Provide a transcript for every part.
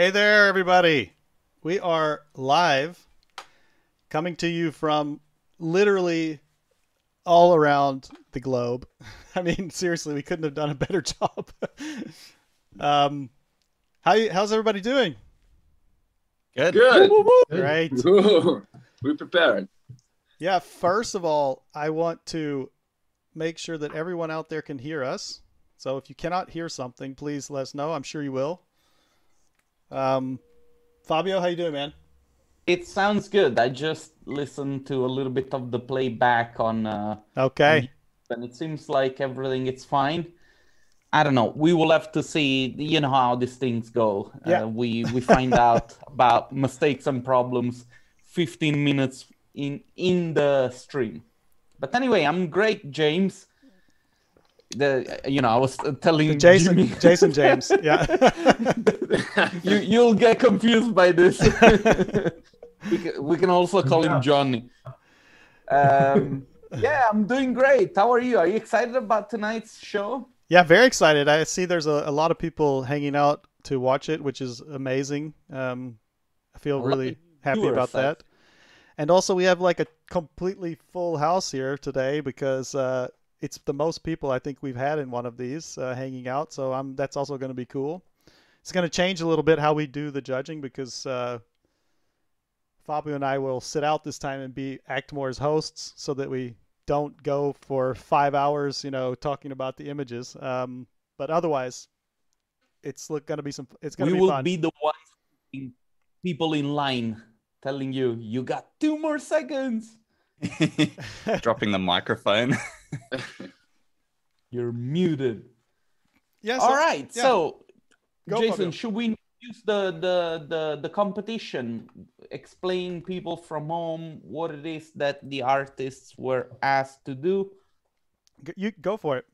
Hey there, everybody. We are live, coming to you from literally all around the globe. I mean, seriously, we couldn't have done a better job. um, how you, how's everybody doing? Good. Good. Great. we prepared. Yeah, first of all, I want to make sure that everyone out there can hear us. So if you cannot hear something, please let us know. I'm sure you will. Um, Fabio, how you doing, man? It sounds good. I just listened to a little bit of the playback on uh, Okay. and it seems like everything is fine. I don't know. We will have to see. You know how these things go. Yeah. Uh, we we find out about mistakes and problems 15 minutes in in the stream. But anyway, I'm great, James. The you know I was telling Jason, Jimmy- Jason James. Yeah. you you'll get confused by this. we, can, we can also call him Johnny. Um, yeah, I'm doing great. How are you? Are you excited about tonight's show? Yeah, very excited. I see there's a, a lot of people hanging out to watch it, which is amazing. Um, I feel lot really happy viewers, about I- that. And also, we have like a completely full house here today because uh, it's the most people I think we've had in one of these uh, hanging out. So I'm that's also going to be cool. It's going to change a little bit how we do the judging because uh, Fabio and I will sit out this time and be act more as hosts so that we don't go for five hours, you know, talking about the images. Um, but otherwise, it's going to be some. It's going We to be We will be the ones people in line telling you you got two more seconds. Dropping the microphone. You're muted. yeah. All right. yeah. So, Go, Jason, should we use the, the the the competition? Explain people from home what it is that the artists were asked to do. You go for it.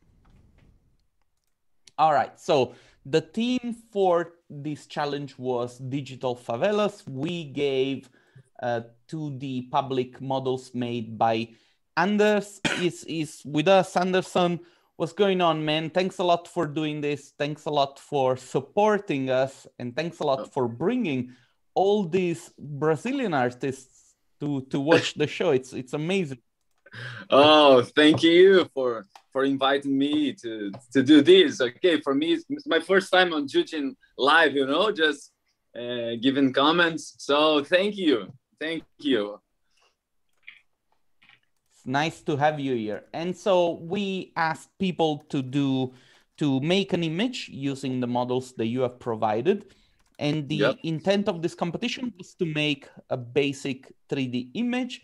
All right. So the theme for this challenge was digital favelas. We gave uh, to the public models made by Anders. is is with us, Anderson. What's going on, man? Thanks a lot for doing this. Thanks a lot for supporting us, and thanks a lot for bringing all these Brazilian artists to to watch the show. It's it's amazing. Oh, thank you for for inviting me to to do this. Okay, for me, it's my first time on judging live. You know, just uh, giving comments. So thank you, thank you. Nice to have you here. And so we asked people to do to make an image using the models that you have provided. And the Yep. intent of this competition was to make a basic 3D image.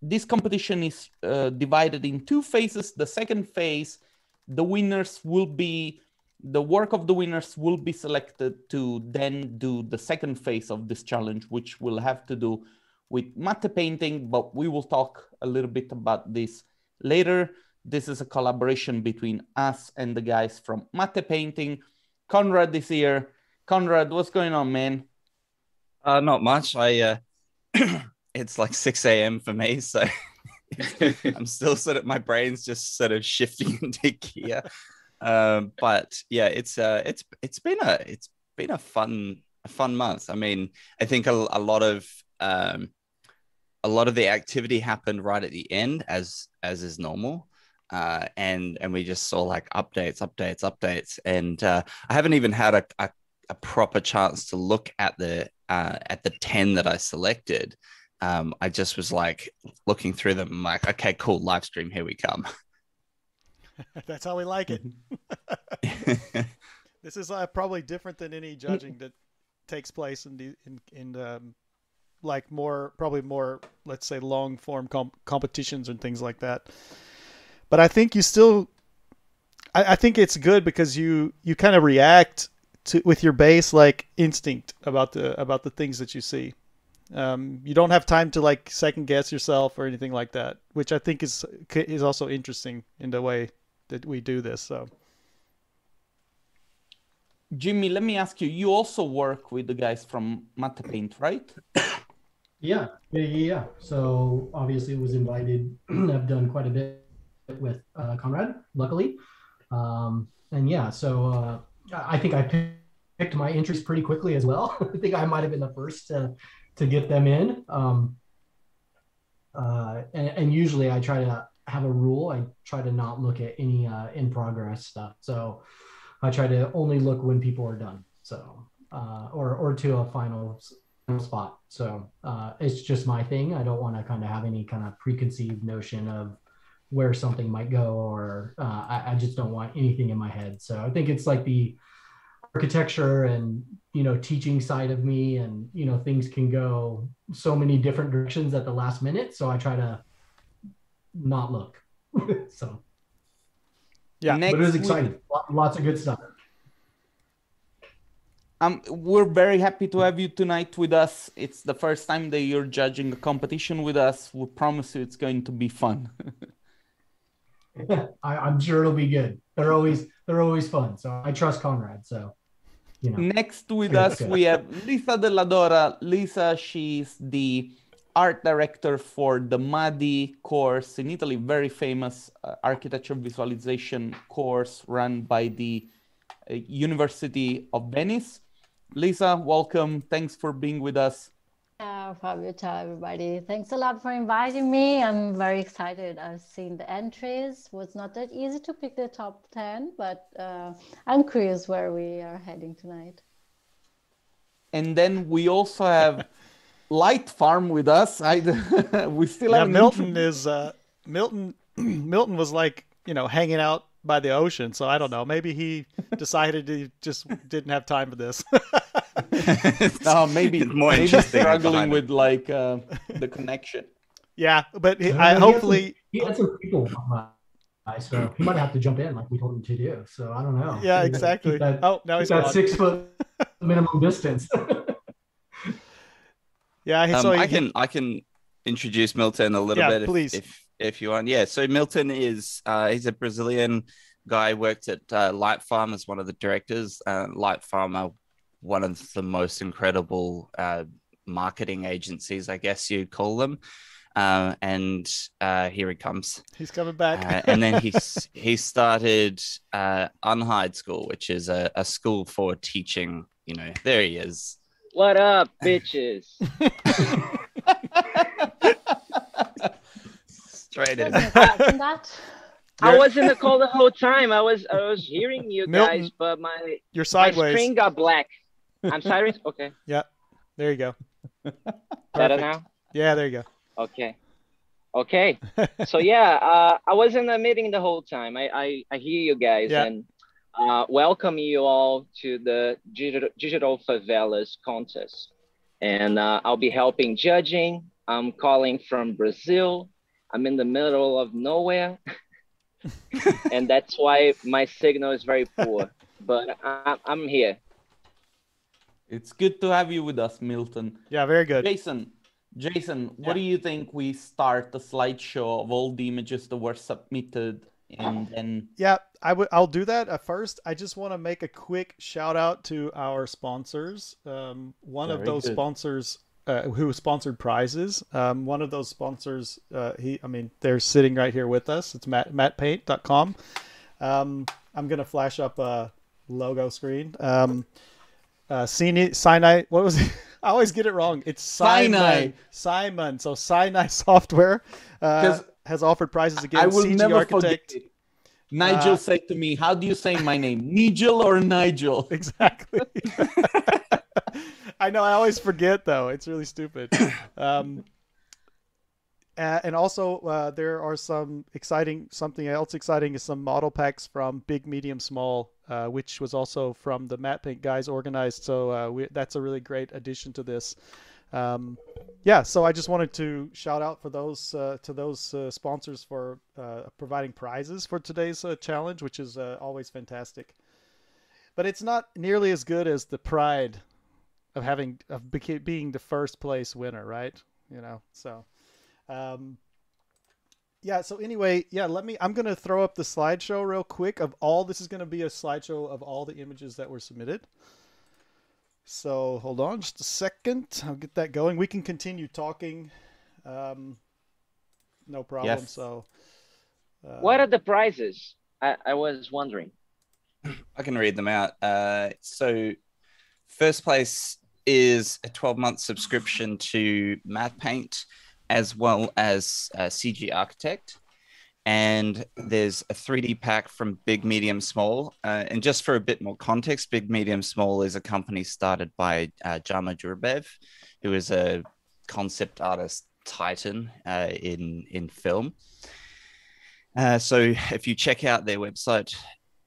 This competition is uh, divided in two phases. The second phase, the winners will be the work of the winners will be selected to then do the second phase of this challenge, which will have to do with matte painting, but we will talk a little bit about this later. This is a collaboration between us and the guys from matte painting. Conrad is here. Conrad, what's going on, man? Uh, not much. I uh, it's like 6 a.m. for me, so I'm still sort of my brain's just sort of shifting into gear. Um, but yeah, it's uh, it's it's been a it's been a fun a fun month. I mean, I think a, a lot of um, a lot of the activity happened right at the end, as as is normal. Uh, and and we just saw like updates, updates, updates, and uh, I haven't even had a, a, a proper chance to look at the uh, at the ten that I selected. Um, I just was like looking through them, I'm like, okay, cool, live stream, here we come. That's how we like it. This is uh, probably different than any judging that takes place in the in in um, like more probably more let's say long form com- competitions and things like that. But I think you still, I, I think it's good because you you kind of react to with your base like instinct about the about the things that you see. Um, you don't have time to like second guess yourself or anything like that, which I think is is also interesting in the way that we do this. So. Jimmy, let me ask you. You also work with the guys from Mattepaint, right? Yeah, yeah, yeah. So obviously it was invited. I've done quite a bit with uh, Conrad, luckily. Um, and yeah, so uh, I think I picked my interest pretty quickly as well. I think I might have been the first to, to get them in. Um, uh, and, and, usually I try to have a rule. I try to not look at any uh, in progress stuff. So I try to only look when people are done. So uh, or or to a final spot. So uh, it's just my thing. I don't want to kind of have any kind of preconceived notion of where something might go, or uh, I, I, just don't want anything in my head. So I think it's like the architecture and you know teaching side of me, and you know things can go so many different directions at the last minute. So I try to not look. so yeah, Next but it was exciting. Week, Lots of good stuff. Um, we're very happy to have you tonight with us. It's the first time that you're judging a competition with us. We promise you it's going to be fun. I, am sure it'll be good. They're always they're always fun. So I trust Conrad. So you know. Next with us we have Lisa Della Dora. Lisa, she's the art director for the MADI course in Italy, very famous uh, architecture visualization course run by the uh, University of Venice. Lisa, welcome. Thanks for being with us. Uh, Fabio, ciao everybody. Thanks a lot for inviting me. I'm very excited. I've seen the entries. It was not that easy to pick the top 10, but uh, I'm curious where we are heading tonight. And then we also have Light Farm with us. I we still yeah, have Milton is uh, Milton. Milton was like you know hanging out by the ocean. So I don't know. Maybe he decided he just didn't have time for this. no, maybe more maybe struggling with like uh, the connection. Yeah, but he, I, hopefully he had some, he had some people. So he might have to jump in like we told him to do. So I don't know. Yeah, exactly. That, oh, now he's got six foot minimum distance. yeah, um, so he, I can I can introduce Milton a little yeah, bit please. If, if if you want. Yeah. So Milton is uh, he's a Brazilian guy. Worked at uh, Light Farm as one of the directors. Uh, Light Farm are one of the most incredible uh, marketing agencies, I guess you'd call them. Uh, and uh, here he comes. He's coming back. uh, and then he's he started uh, Unhide School, which is a, a school for teaching. You know, there he is. What up, bitches? Straight in. I was in the call the whole time. I was I was hearing you Milton, guys, but my you're sideways. My screen got black. I'm sideways. Okay. Yeah. There you go. Better now. Yeah. There you go. Okay. Okay. so yeah, uh, I was in the meeting the whole time. I I, I hear you guys yeah. and uh, welcome you all to the digital, digital favelas contest. And uh, I'll be helping judging. I'm calling from Brazil. I'm in the middle of nowhere. and that's why my signal is very poor. But I, I'm here. It's good to have you with us, Milton. Yeah, very good. Jason, Jason, what do you think we start the slideshow of all the images that were submitted and then Yeah, I would I'll do that at first. I just want to make a quick shout out to our sponsors. Um, one very of those good. sponsors uh, who sponsored prizes. Um, one of those sponsors, uh, he, I mean, they're sitting right here with us. It's Matt, mattepaint.com. Um, I'm going to flash up a logo screen. Um, uh, Sinai, what was it? I always get it wrong. It's Sinai. Simon. So Sinai Software uh, has offered prizes again. I will CG never Architect. forget it. Nigel uh, said to me, "How do you say my name? Nigel or Nigel?" Exactly. I know. I always forget though. It's really stupid. Um, and also, uh, there are some exciting. Something else exciting is some model packs from Big, Medium, Small, uh, which was also from the Mattepaint guys organized. So uh, we, that's a really great addition to this. Um, yeah, so I just wanted to shout out for those uh, to those uh, sponsors for uh, providing prizes for today's challenge, which is always fantastic. But it's not nearly as good as the pride of having of being the first place winner, right? You know, so um, yeah. So anyway, yeah. Let me. I'm gonna throw up the slideshow real quick of all. This is gonna be a slideshow of all the images that were submitted. So hold on just a second. I'll get that going. We can continue talking. Um, no problem. Yes. So Uh, What are the prizes? I, I was wondering. I can read them out. Uh, so, first place is a 12 month subscription to Mattepaint as well as uh, CG Architect. And there's a 3D pack from Big Medium Small. Uh, and just for a bit more context, Big Medium Small is a company started by uh, Jama Jurabaev, who is a concept artist titan uh, in, in film. Uh, so if you check out their website,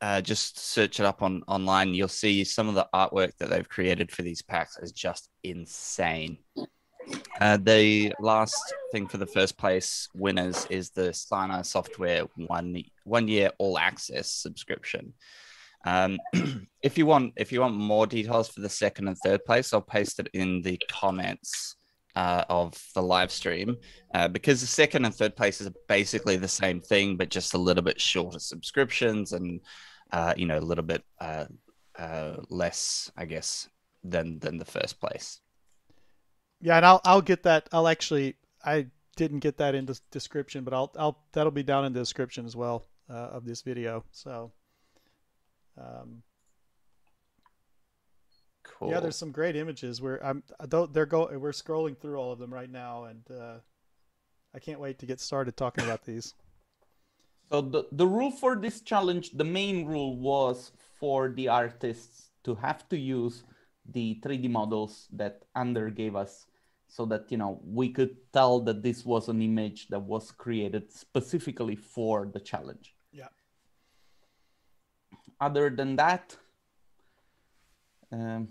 uh, just search it up on online. You'll see some of the artwork that they've created for these packs is just insane. Uh, the last thing for the first place winners is the Signer Software one one year all access subscription. Um, if you want if you want more details for the second and third place, I'll paste it in the comments uh, of the live stream uh, because the second and third places are basically the same thing, but just a little bit shorter subscriptions and uh, you know a little bit uh, uh, less, I guess, than than the first place. Yeah, and I'll I'll get that. I'll actually I didn't get that in the description, but I'll I'll that'll be down in the description as well uh, of this video. So. Um, Cool. Yeah, there's some great images. We're I'm though they're go we're scrolling through all of them right now, and uh, I can't wait to get started talking about these. So the, the rule for this challenge, the main rule was for the artists to have to use the 3D models that Ander gave us so that you know we could tell that this was an image that was created specifically for the challenge. Yeah. Other than that, um,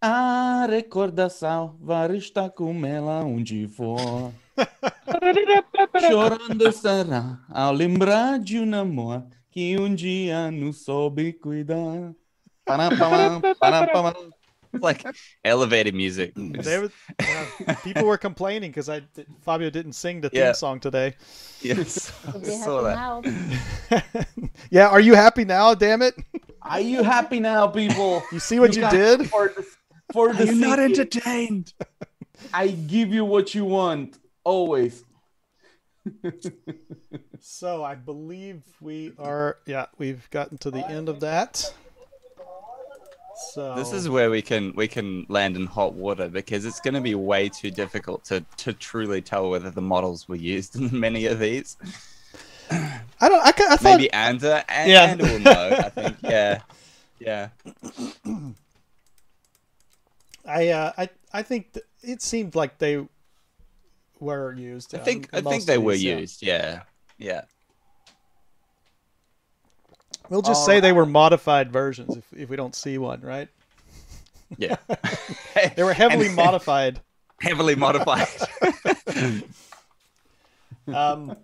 a recordação vai estar com ela onde for. Chorando estará ao lembrar de um amor que um dia nos soube cuidar. Parapamam, parapamam. It's like elevated music. They were, yeah, people were complaining because I Fabio didn't sing the theme Yeah. song today. yes, We'll be saw happy that. yeah, are you happy now? Damn it! Are you happy now, people? You see what you, got- did? For the, for the You're not entertained. I give you what you want, always. So I believe we are. Yeah, we've gotten to the end of that. So This is where we can we can land in hot water because it's going to be way too difficult to to truly tell whether the models were used in many of these. I don't. I, ca- I thought Maybe Ander and Yeah. Ander will know. I think. Yeah, yeah. I uh, I I think th- it seemed like they were used. I uh, think in I think they were yeah. used. Yeah, yeah. We'll just say they were modified versions if, if we don't see one, right? Yeah. They were heavily And- modified. heavily modified. Um,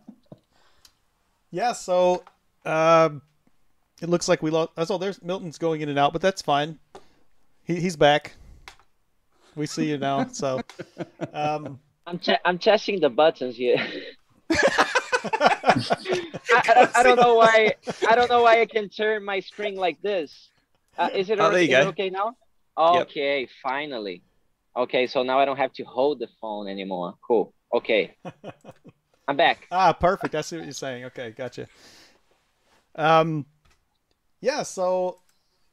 yeah, so um, it looks like we lost. Oh, there's Milton's going in and out, but that's fine. He, he's back. We see you now. So, um, I'm te- I'm testing the buttons here. I, I, I don't know why I don't know why I can turn my screen like this. Uh, is it, Oh, you is it okay now? Yep. Okay, finally. Okay, so now I don't have to hold the phone anymore. Cool. Okay, I'm back. ah, perfect. I see what you're saying. Okay, gotcha. Um, yeah. So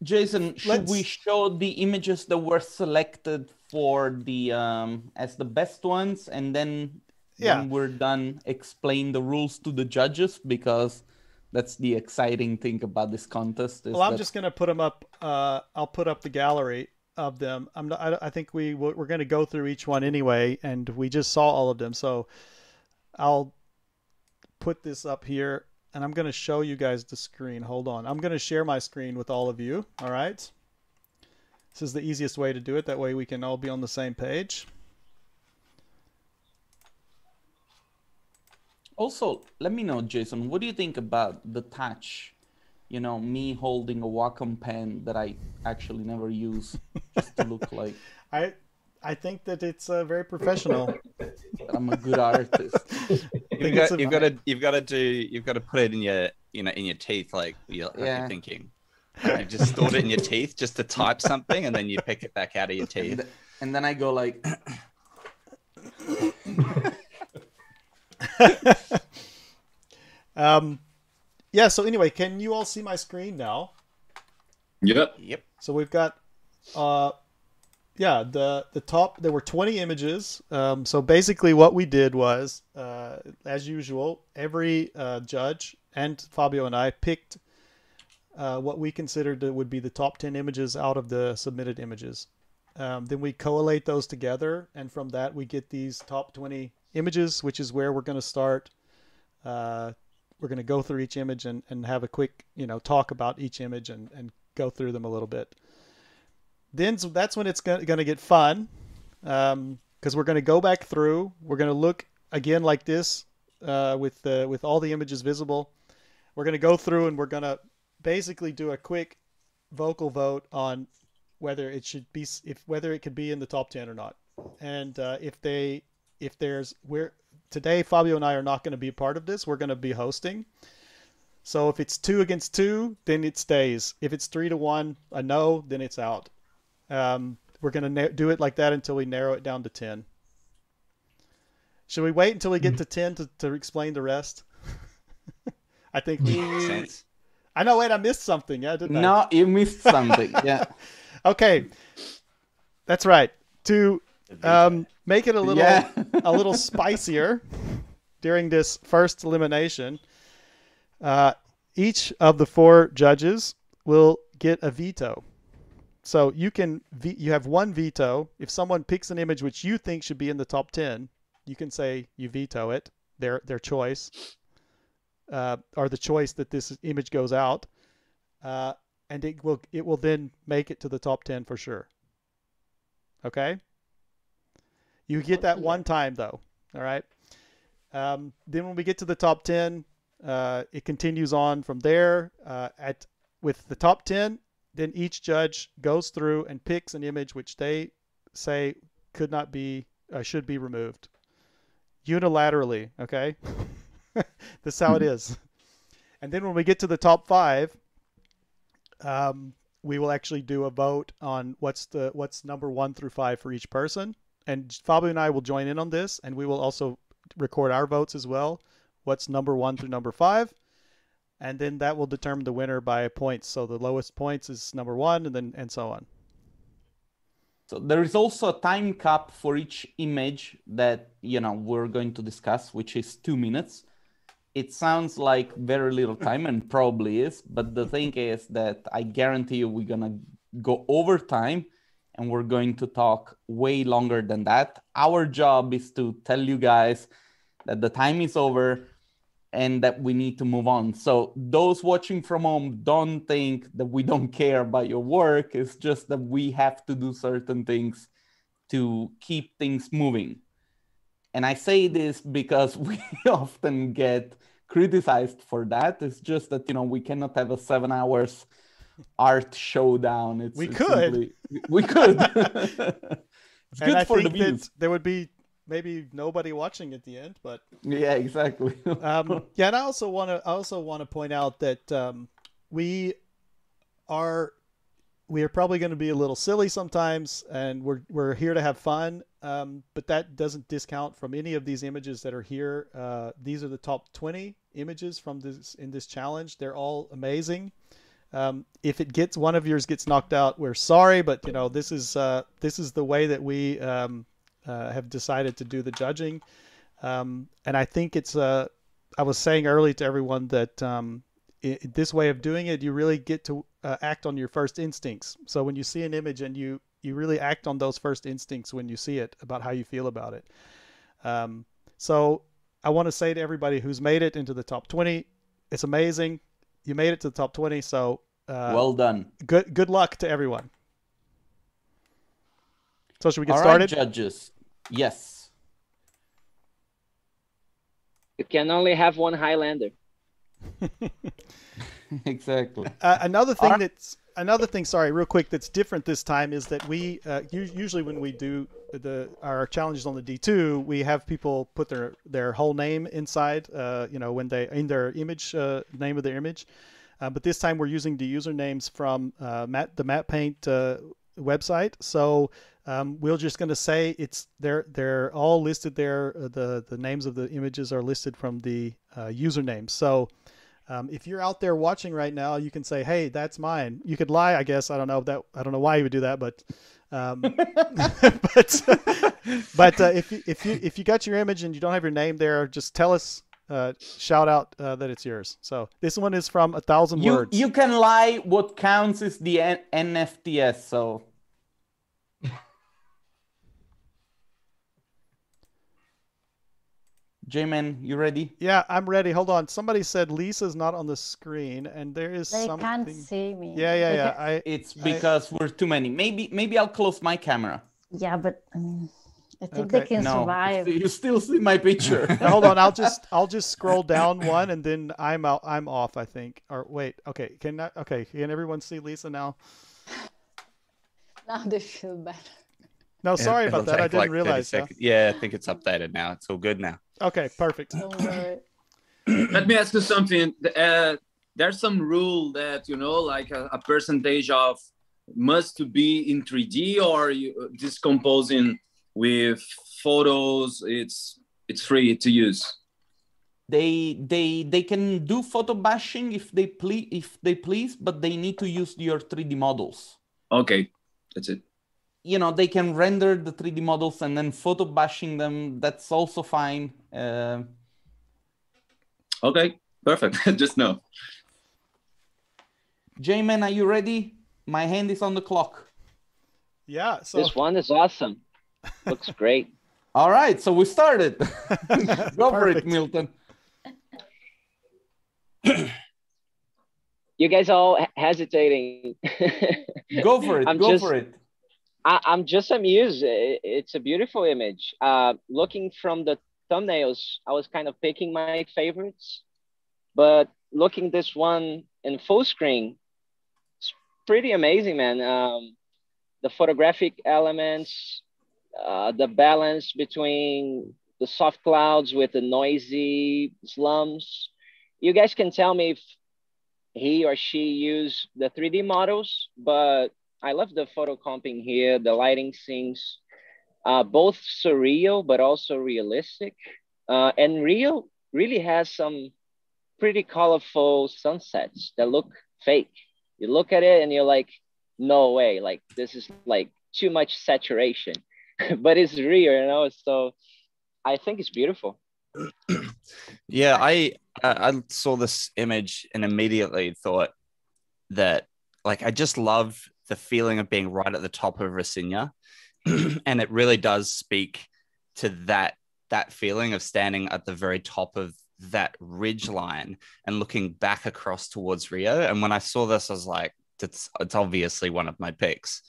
Jason, should we Let's- show the images that were selected for the um as the best ones, and then Yeah. when we're done, explain the rules to the judges because that's the exciting thing about this contest. Is Well, I'm that- just gonna put them up. Uh, I'll put up the gallery of them. I'm not. I, I think we we're gonna go through each one anyway, and we just saw all of them. So I'll put this up here, and I'm gonna show you guys the screen. Hold on. I'm gonna share my screen with all of you. All right. This is the easiest way to do it. That way we can all be on the same page. Also, let me know, Jason, what do you think about the touch? You know, me holding a Wacom pen that I actually never use just to look like I I think that it's uh, very professional. I'm a good artist. You've got, you've got to you've got to do you've got to put it in your you know in your teeth like you're, like Yeah. you're thinking. You just stored it in your teeth just to type something, and then you pick it back out of your teeth. th- and then I go like, Um, yeah. So anyway, can you all see my screen now? Yep. Yep. So we've got, uh, yeah, the the top. There were twenty images. Um, so basically, what we did was, uh, as usual, every uh, judge and Fabio and I picked uh, what we considered would be the top ten images out of the submitted images. Um, then we collate those together, and from that we get these top twenty images, which is where we're going to start. Uh, we're going to go through each image and, and have a quick, you know, talk about each image and, and go through them a little bit. Then that's when it's going to get fun because um, we're going to go back through. We're going to look again like this uh, with the, with all the images visible. We're going to go through and we're going to basically do a quick vocal vote on whether it should be if whether it could be in the top 10 or not. And uh, if they if there's we're today Fabio and I are not going to be a part of this. We're going to be hosting. So if it's two against two, then it stays. If it's three to one, a no, then it's out. Um, we're going to na- do it like that until we narrow it down to 10. Should we wait until we get to 10 to, to explain the rest? I think we. Sense. I know, wait, I missed something. Yeah, didn't I? No, you missed something. yeah. Okay. That's right. To um, make it a little Yeah. a little spicier during this first elimination. Uh, each of the four judges will get a veto. So you can you have one veto. If someone picks an image which you think should be in the top ten, you can say you veto it. Their their choice, uh, or the choice that this image goes out, uh, and it will it will then make it to the top ten for sure. Okay. You get that one time though. All right. Um, then when we get to the top ten, uh, it continues on from there. Uh, at with the top ten, then each judge goes through and picks an image which they say could not be, uh, should be removed, unilaterally. Okay. this is how it is. And then when we get to the top five, um, we will actually do a vote on what's the what's number one through five for each person. And Fabio and I will join in on this, and we will also record our votes as well. What's number one through number five, and then that will determine the winner by points. So the lowest points is number one, and then and so on. So there is also a time cap for each image that you know we're going to discuss, which is two minutes. It sounds like very little time, and probably is. But the thing is that I guarantee you we're gonna go over time, and we're going to talk way longer than that. Our job is to tell you guys that the time is over and that we need to move on. So those watching from home don't think that we don't care about your work. It's just that we have to do certain things to keep things moving. And I say this because we often get criticized for that. It's just that you know we cannot have a seven hours art showdown. It's, We it's could. simply- we could. it's and good I for the views. that there would be maybe nobody watching at the end, but Yeah, exactly. um, yeah, and I also want to I also want to point out that um, we are we are probably going to be a little silly sometimes, and we're we're here to have fun. Um, but that doesn't discount from any of these images that are here. Uh, these are the top 20 images from this in this challenge. They're all amazing. Um, if it gets one of yours gets knocked out, we're sorry, but you know this is uh, this is the way that we um, uh, have decided to do the judging. Um, and I think it's uh, I was saying early to everyone that um, i this way of doing it, you really get to uh, act on your first instincts. So when you see an image and you you really act on those first instincts when you see it about how you feel about it. Um, so I want to say to everybody who's made it into the top 20, it's amazing. You made it to the top 20, so uh, well done. good good luck to everyone. So should we get All right, started? judges. Yes. You can only have one Highlander. exactly. Uh, another thing Alright. that's another thing. Sorry, real quick. That's different this time is that we uh, usually when we do the our challenges on the D two, we have people put their their whole name inside. Uh, you know, when they in their image uh, name of their image. Uh, but this time we're using the usernames from uh, Matt, the Mattepaint uh, website. So Um, we're just going to say it's they're they're all listed there. Uh, the the names of the images are listed from the uh, username. So um, if you're out there watching right now, you can say, "Hey, that's mine." You could lie, I guess. I don't know that. I don't know why you would do that, but um, but but uh, if you, if you if you got your image and you don't have your name there, just tell us. Uh, shout out uh, that it's yours. So this one is from a thousand You words. you can lie. What counts is the N- NFTS. So J-Man, you ready? Yeah, I'm ready. Hold on. Somebody said Lisa's not on the screen, and there is They something. can't see me. Yeah, yeah, yeah. I It's I- because we're too many. Maybe maybe I'll close my camera. Yeah, but um, I think Okay. they can no, survive. you still see my picture. Now, hold on. I'll just I'll just scroll down one, and then I'm out. I'm off. I think. Or wait. Okay. Can I, okay? Can everyone see Lisa now? Now they feel better. No, sorry It'll about that. I didn't like realize. yeah. Yeah, I think it's updated now. It's all good now. Okay, perfect. Let me ask you something. Uh, there's some rule that you know, like a, a percentage of must to be in 3D or you uh, discomposing with photos. It's it's free to use. they they they can do photo bashing if they please if they please, but they need to use your 3D models. Okay, that's it. You know, they can render the 3D models and then photo bashing them. That's also fine. Uh, Okay, perfect. Just know. J-Man, are you ready? My hand is on the clock. Yeah. So This one is awesome. Looks great. All right, so we started. Go for it, Milton. You guys all hesitating. Go for it. I'm Go just- for it. I, I'm just amused. It's a beautiful image. Uh, looking from the thumbnails, I was kind of picking my favorites, but looking this one in full screen, it's pretty amazing, man. Um, the photographic elements, uh, the balance between the soft clouds with the noisy slums. You guys can tell me if he or she used the 3D models, but I love the photo comping here. The lighting seems uh, both surreal but also realistic. Uh, and Rio really has some pretty colorful sunsets that look fake. You look at it and you're like, no way, like this is like too much saturation, but it's real, you know. So I think it's beautiful. Yeah, I I I saw this image and immediately thought that like I just love the feeling of being right at the top of Rocinha, and it really does speak to that that feeling of standing at the very top of that ridge line and looking back across towards Rio. And when I saw this, I was like, it's it's obviously one of my picks.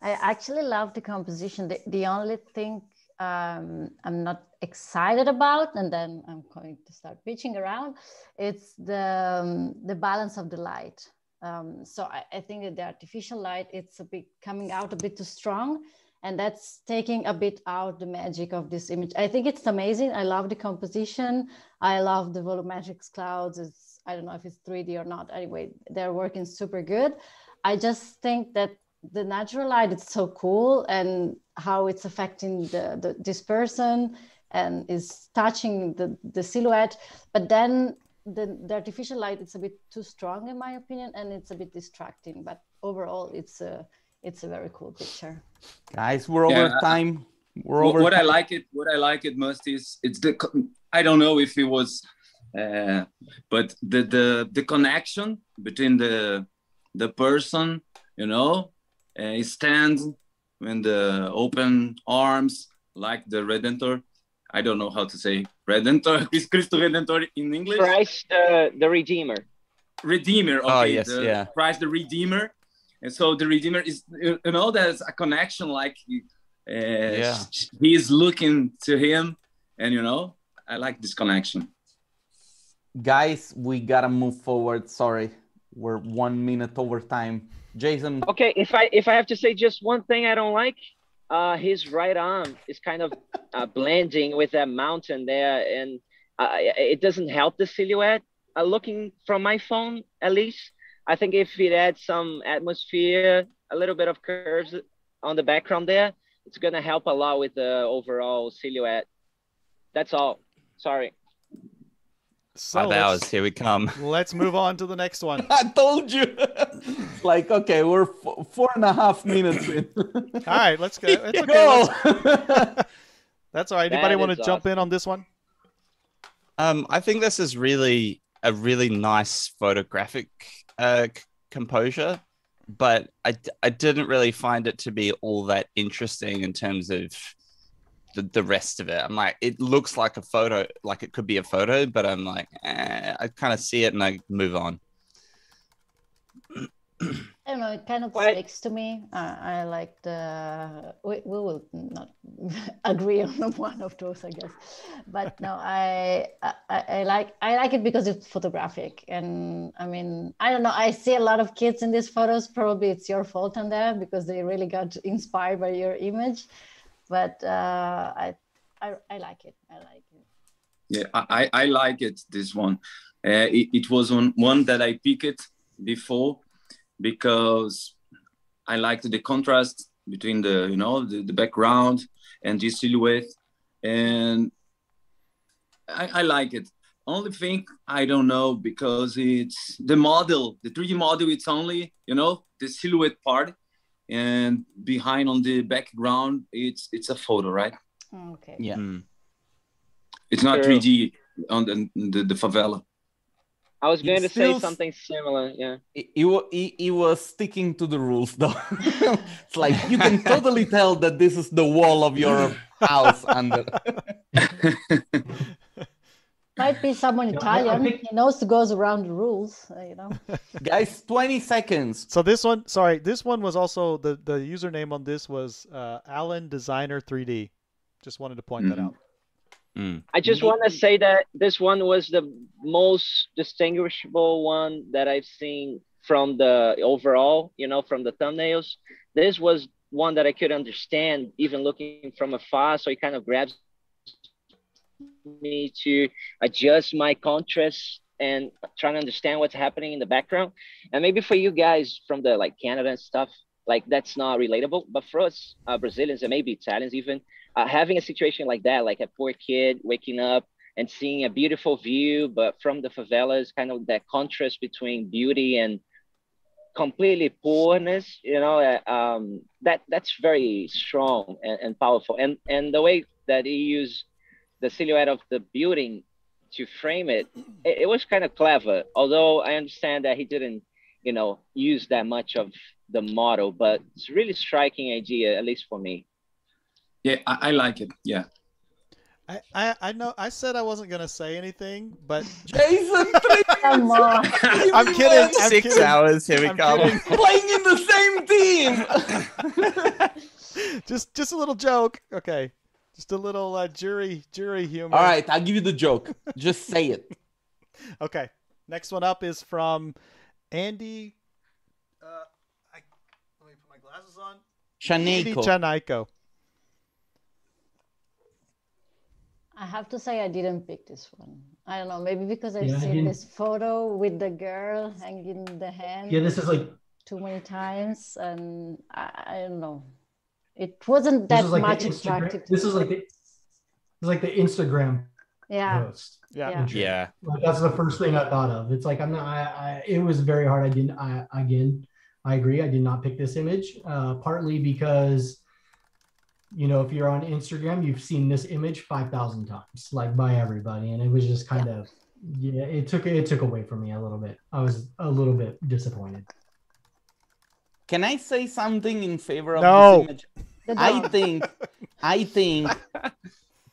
I actually love the composition. The, the only thing um, I'm not excited about, and then I'm going to start pitching around, it's the, um, the balance of the light. Um, so I, I think that the artificial light, it's a bit coming out a bit too strong and that's taking a bit out the magic of this image. I think it's amazing. I love the composition. I love the volumetrics clouds. It's, I don't know if it's 3D or not. Anyway, they're working super good. I just think that the natural light is so cool and how it's affecting the, the this person and is touching the, the silhouette. But then the, the artificial light it's a bit too strong in my opinion and it's a bit distracting. But overall it's a it's a very cool picture. Guys, we're over time. We're What, over what I like it, what I like it most is it's the. I don't know if it was, uh, but the the the connection between the the person, you know, uh, he stands in the open arms like the Redentor. I don't know how to say Redentor. Is Cristo Redentor in English? Christ, uh, the Redeemer. Redeemer. Okay, Oh, yes, the yeah. Christ the Redeemer. And so the Redeemer is, you you know, there's a connection like uh, Yeah. he is looking to him. And, you know, I like this connection. Guys, we gotta move forward. Sorry, we're one minute over time. Jason, Okay, if I if I have to say just one thing I don't like, uh, his right arm is kind of uh, blending with that mountain there, and uh, it doesn't help the silhouette. Uh, looking from my phone, at least, I think if it adds some atmosphere, a little bit of curves on the background there, it's gonna help a lot with the overall silhouette. That's all. Sorry. So Five let's- hours. Here we come. Let's move on to the next one. I told you. like, okay, we're f- four and a half minutes in. All right, let's go. It's okay. Go. let's- That's all right. Anybody want to is jump in on this one? Um, I think this is really a really nice photographic uh, c- composure, but I, d- I didn't really find it to be all that interesting in terms of the, the rest of it. I'm like, it looks like a photo, like it could be a photo, but I'm like, eh, I kind of see it and I move on. I don't know. It kind of What? speaks to me. Uh, I like the. We, we will not agree on one of those, I guess. But no, I, I I like I like it because it's photographic, and I mean I don't know. I see a lot of kids in these photos. Probably it's your fault on that because they really got inspired by your image. But uh, I, I I like it. I like it. Yeah, I, I like it. This one, uh, it, it was on one that I picked before because I liked the contrast between the you know the, the background and the silhouette, and I, I like it. Only thing I don't know because it's the model, the 3D model. It's only you know the silhouette part, and behind on the background, it's it's a photo, right? Okay. Yeah. Mm. It's not True. 3D on the, the, the favela. I was It going to still say something similar. Yeah. he, he, wa- he, he was sticking to the rules though it's like you can totally tell that this is the wall of your house under Might be someone Yeah, I- I Italian. think- He knows to goes around the rules. uh, you know. guys 20 seconds So this one, sorry, this one was also the the username on this was uh, Alan Designer 3D. Just wanted to point that Mhm. out. Mm. I just want to say that this one was the most distinguishable one that I've seen from the overall, you know, from the thumbnails. This was one that I could understand even looking from afar. So it kind of grabs me to adjust my contrast and trying to understand what's happening in the background. And maybe for you guys from the like Canada and stuff, like that's not relatable. But for us uh, Brazilians and maybe Italians even, uh, having a situation like that, like a poor kid waking up and seeing a beautiful view, but from the favelas, kind of that contrast between beauty and completely poorness, you know, uh, um, that that's very strong and, and powerful. And and the way that he used the silhouette of the building to frame it, it, it was kind of clever. Although I understand that he didn't, you know, use that much of the model, but it's a really striking idea, at least for me. Yeah, I, I like it. Yeah. I, I I know I said I wasn't gonna say anything, but jason Come on. I'm kidding. I'm Six kidding. hours. Here we I'm come. kidding. playing in the same team just just a little joke. Okay, just a little uh, jury jury humor. all right i'll give you the joke just say it Okay. Next one up is from Andy. Uh, I, let me put my glasses on. Andy Shaneiko. I have to say I didn't pick this one. I don't know, maybe because I've Yeah, seen this photo with the girl hanging the hand Yeah, this is like too many times, and I, I don't know. It wasn't that that is like much the attractive. This is like the, it's like the Instagram yeah, post. Yeah. Yeah. Yeah. Like that's the first thing I thought of. It's like I'm not. I, I it was very hard. I didn't. I again, I agree. I did not pick this image. Uh, partly because, you know, if you're on Instagram, you've seen this image five thousand times, like by everybody, and it was just kind of, yeah. It took it took away from me a little bit. I was a little bit disappointed. Can I say something in favor of No. this image? the I think, I think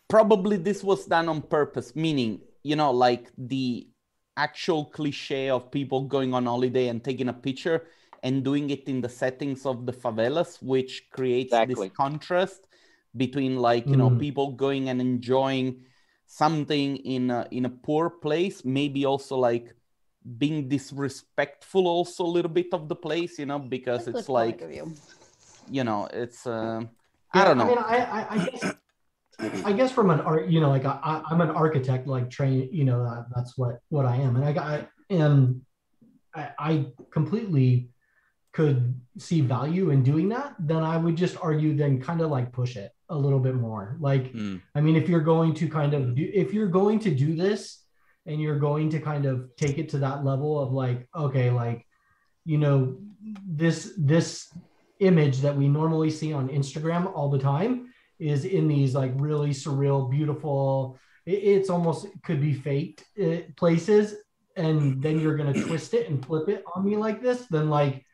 probably this was done on purpose, meaning, you know, like the actual cliche of people going on holiday and taking a picture and doing it in the settings of the favelas, which creates Exactly. this contrast between like, you know, Mm. people going and enjoying something in a, in a poor place, maybe also like being disrespectful also a little bit of the place, you know, because That's it's like, of view. you know, it's, uh, I don't know. I mean, I, I, I guess, I guess from an art, you know, like I, I- I'm an architect, like train, you know, that, that's what what I am, and I got and I, I completely could see value in doing that, then I would just argue then kind of like push it a little bit more. Like, Mm. I mean, if you're going to kind of do, if you're going to do this and you're going to kind of take it to that level of like, okay, like, you know, this, this image that we normally see on Instagram all the time is in these like really surreal, beautiful, it- it's almost could be faked uh, places. And then you're going to twist it and flip it on me like this, then like,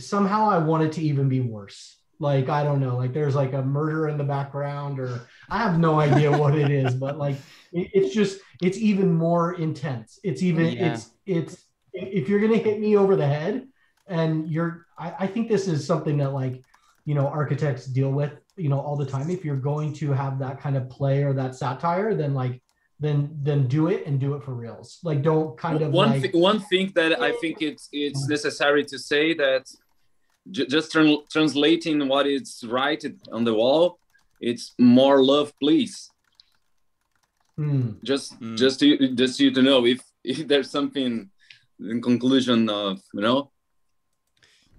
somehow I want it to even be worse. Like I don't know, like there's like a murder in the background, or I have no idea what it is, but like it, it's just it's even more intense. It's even Yeah. it's it's if you're gonna hit me over the head, and you're I, I think this is something that like you know architects deal with you know all the time. If you're going to have that kind of play or that satire, then like then then do it and do it for reals. Like don't kind of one like thi- one thing that I think it's it's necessary to say that ju- just tran- translating what is right on the wall, it's more love, please. hmm. Just Mm. just to, just you to know if if there's something in conclusion of you know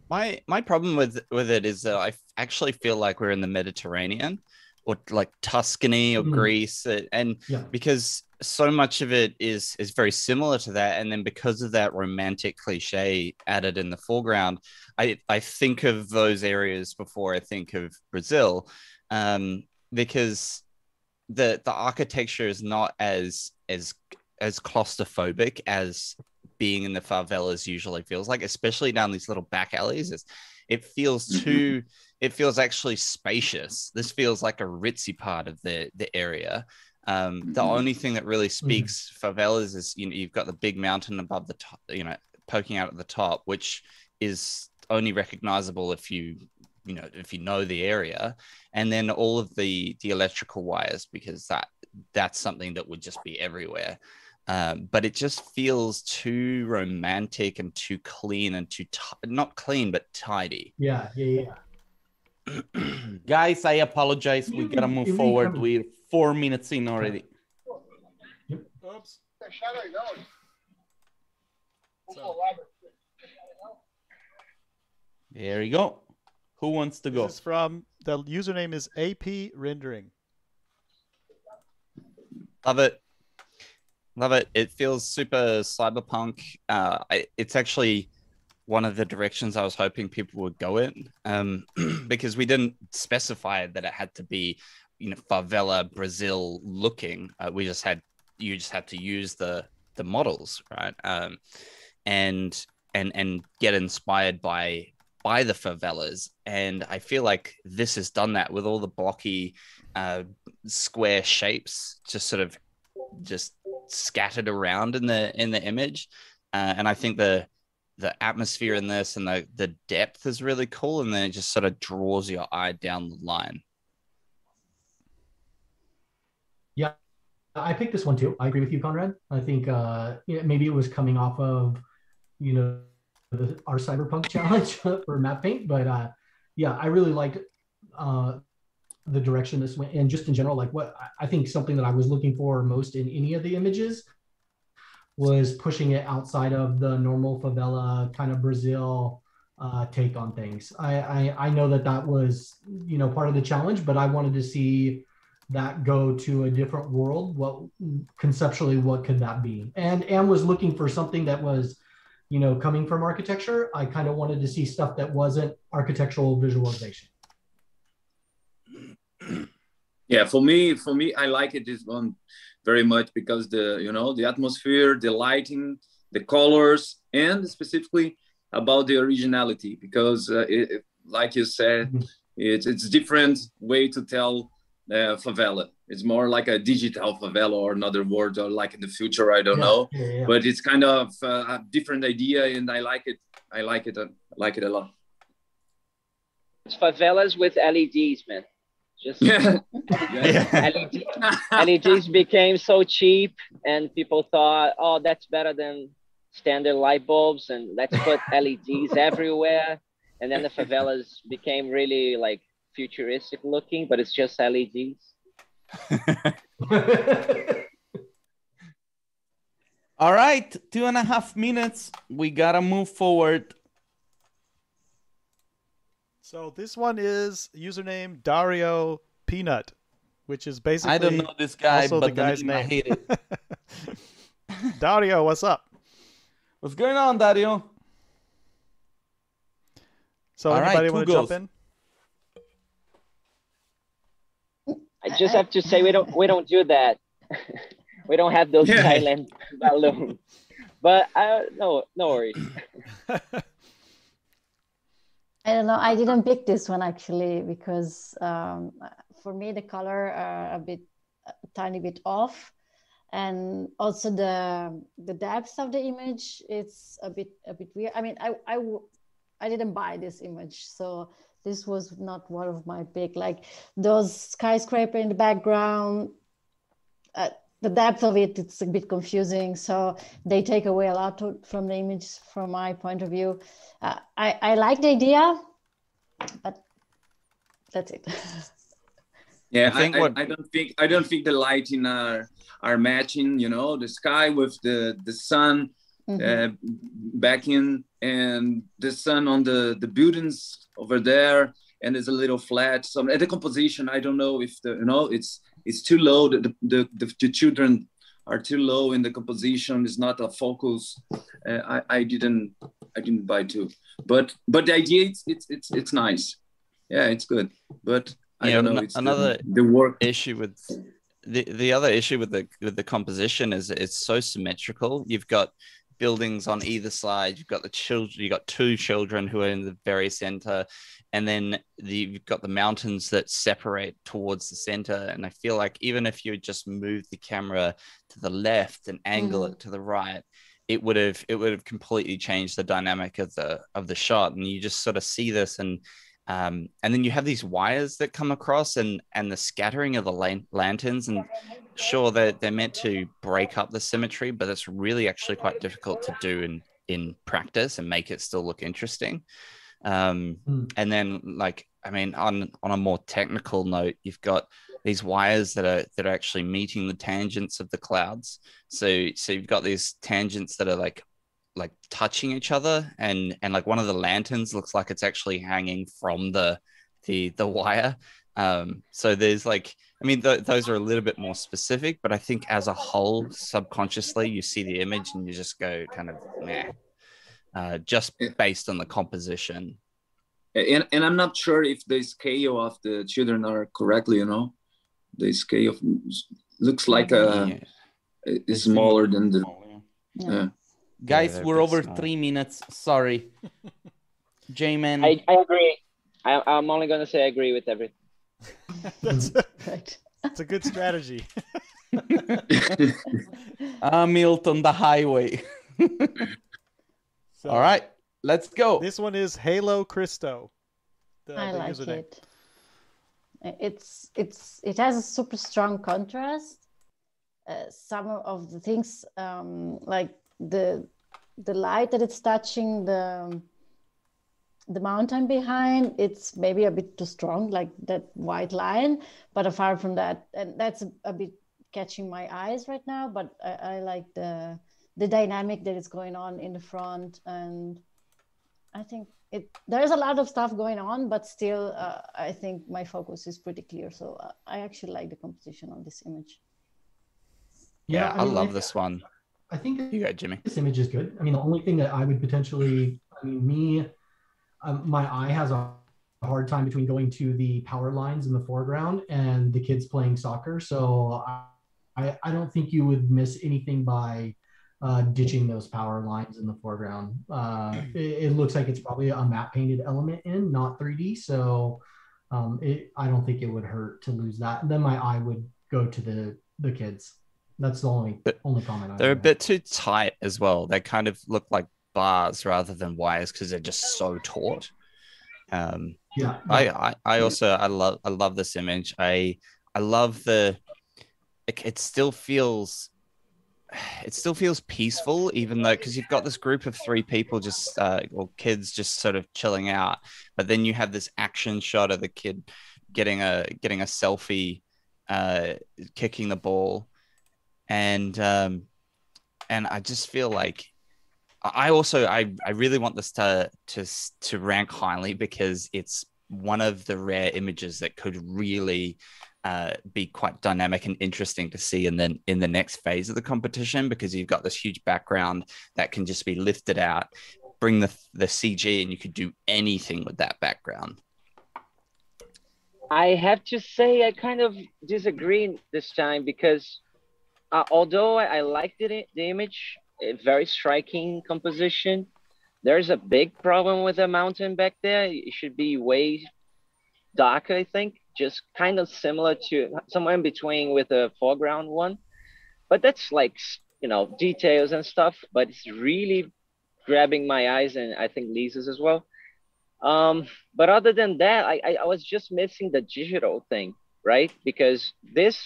My my problem with with it is that I f- actually feel like we're in the Mediterranean, or like Tuscany or Mm. Greece, and Yeah. because so much of it is is very similar to that, and then because of that romantic cliche added in the foreground, I I think of those areas before I think of Brazil, um, because the the architecture is not as as as claustrophobic as being in the favelas usually feels like, especially down these little back alleys. It's, it feels Mhm. too. It feels actually spacious. This feels like a ritzy part of the the area. Um, the Mhm. only thing that really speaks favelas is you know you've got the big mountain above the top, you know, poking out at the top, which is only recognizable if you you know if you know the area and then all of the the electrical wires because that that's something that would just be everywhere um, but it just feels too romantic and too clean and too ti not clean but tidy yeah, yeah, yeah. Guys, I apologize. We gotta move forward. We're four minutes in already. Oops. There you go. Who wants to go? This is from the username is AP Rendering. love it love it it feels super cyberpunk uh I, it's actually one of the directions i was hoping people would go in um because we didn't specify that it had to be you know favela brazil looking uh, we just had you just had to use the the models right? Um and and and get inspired by by the favelas. And i feel like this has done that with all the blocky uh square shapes just sort of just scattered around in the in the image. Uh, and i think the the atmosphere in this and the the depth is really cool and then it just sort of draws your eye down the line I picked this one too. I agree with you, Conrad. I think uh, yeah, maybe it was coming off of, you know, the, our cyberpunk challenge for Mattepaint, but uh, yeah, I really liked uh, the direction this went, and just in general, like what I- I think something that I was looking for most in any of the images was pushing it outside of the normal favela kind of Brazil uh, take on things. I, I I know that that was you know part of the challenge, but I wanted to see that go to a different world what conceptually what could that be? And and was looking for something that was you know coming from architecture. I kind of wanted to see stuff that wasn't architectural visualization. Yeah for me for me i like it this one very much because the you know the atmosphere the lighting the colors and specifically about the originality because uh, it, like you said Mhm. it's it's different way to tell uh, favela it's more like a digital favela or another word or like in the future i don't Yeah, know yeah, yeah. but it's kind of uh, a different idea and i like it i like it uh, I like it a lot It's favelas with LEDs, man. Just yeah LED, LEDs became so cheap, and people thought, oh, that's better than standard light bulbs, and let's put LEDs everywhere. And then the favelas became really like futuristic looking, but it's just LEDs. All right, two and a half minutes. We gotta move forward. So this one is username Dario Peanut, which is basically I don't know this guy, also but the the guy's name, I hate it. Dario, what's up? What's going on, Dario? So All right, anybody who want to jump goes? in? I just have to say we don't we don't do that. we don't have those Yeah. silent balloons. But uh, no no worries. I don't know. I didn't pick this one actually because um, for me the color are a bit, a tiny bit off, and also the the depth of the image it's a bit a bit weird. I mean, I I w- I didn't buy this image, so this was not one of my pick. Like those skyscraper in the background, uh, the depth of it it's a bit confusing. So they take away a lot to, from the image from my point of view. Uh, I, I like the idea, but that's it. Yeah, I I, think I, what- I don't think I don't think the lighting are are matching. You know, the sky with the the sun Mhm. uh, backing and the sun on the the buildings over there, and it's a little flat. So and the composition, I don't know if the you know it's it's too low. The the the, the, the children are too low in the composition. It's not a focus. Uh, I I didn't I didn't buy two, but but the idea it's it's it's it's nice. Yeah, it's good, but I Yeah, don't know. It's the- another- the work. issue with the the other issue with the with the composition is it's so symmetrical. You've got buildings on either side. You've got the children. You've got two children who are in the very center, and then the, you've got the mountains that separate towards the center. And I feel like even if you just move the camera to the left and angle Mhm. it to the right, it would have it would have completely changed the dynamic of the of the shot. And you just sort of see this and um, and then you have these wires that come across and and the scattering of the lan- lanterns. And sure they're, they're meant to break up the symmetry but it's really actually quite difficult to do in in practice and make it still look interesting. Um, Hmm. and then like i mean on on a more technical note you've got these wires that are that are actually meeting the tangents of the clouds. So so you've got these tangents that are like like touching each other and and like one of the lanterns looks like it's actually hanging from the the the wire um so there's like i mean th- those are a little bit more specific but i think as a whole subconsciously you see the image and you just go kind of nah uh, just based on the composition and, and I'm not sure if the scale of the children are correctly, you know, the scale of, looks like a, Yeah. is smaller than the, Yeah. yeah. Guys, they're we're over small. three minutes. Sorry. J-Man. I, I agree. I, I'm only gonna say I agree with everything. that's, Right. that's a good strategy. Hamilton the highway. So All right, let's go. This one is Halo Christo. The, I the like username. it. It's it's it has a super strong contrast. Uh, some of the things um, like the the light that it's touching the the mountain behind it's maybe a bit too strong like that white line but apart from that and that's a, a bit catching my eyes right now but I, I like the the dynamic that is going on in the front and i think it there's a lot of stuff going on but still uh, i think my focus is pretty clear so uh, i actually like the composition on this image. Yeah, i, mean, love this one I think you go jimmy this image is good. I mean, the only thing that I would potentially, I mean, me, um, my eye has a hard time between going to the power lines in the foreground and the kids playing soccer. So I, I, I don't think you would miss anything by uh, ditching those power lines in the foreground. Uh, it, it looks like it's probably a matte painted element in, not 3D. So um, it, I don't think it would hurt to lose that. And then my eye would go to the the kids. That's the only But only comment. They're a bit too tight as well they kind of look like bars rather than wires because they're just so taut um Yeah. I, I I also I love I love this image. I I love the it, it still feels it still feels peaceful even though because you've got this group of three people just uh or kids just sort of chilling out but then you have this action shot of the kid getting a getting a selfie uh kicking the ball and um and I just feel like I also I I really want this to to to rank highly because it's one of the rare images that could really uh, be quite dynamic and interesting to see and then in the next phase of the competition because you've got this huge background that can just be lifted out bring the the cg and you could do anything with that background. I have to say i kind of disagree this time because uh, although I, I liked the, the image a very striking composition there's a big problem with the mountain back there it should be way darker i think just kind of similar to somewhere in between with the foreground one. But that's like, you know, details and stuff, but it's really grabbing my eyes and I think Lisa's as well. Um, but other than that, I, I, I was just missing the digital thing, right? Because this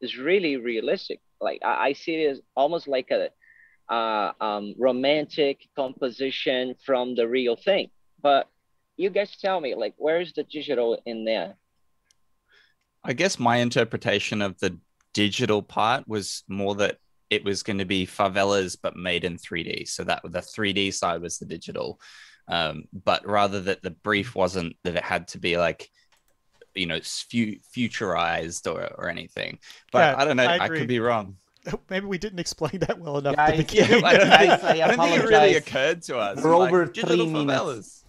is really realistic. Like I, see it as almost like a uh, um, romantic composition from the real thing. But you guys tell me, like, where's the digital in there? I guess my interpretation of the digital part was more that it was going to be favelas but made in 3D. So that the 3D side was the digital. Um, but rather that the brief wasn't that it had to be like you know futurized or, or anything but yeah, i don't know I, I, could be wrong maybe we didn't explain that well enough guys, yeah, I, don't think, I, don't think it really occurred to us for like, over three minutes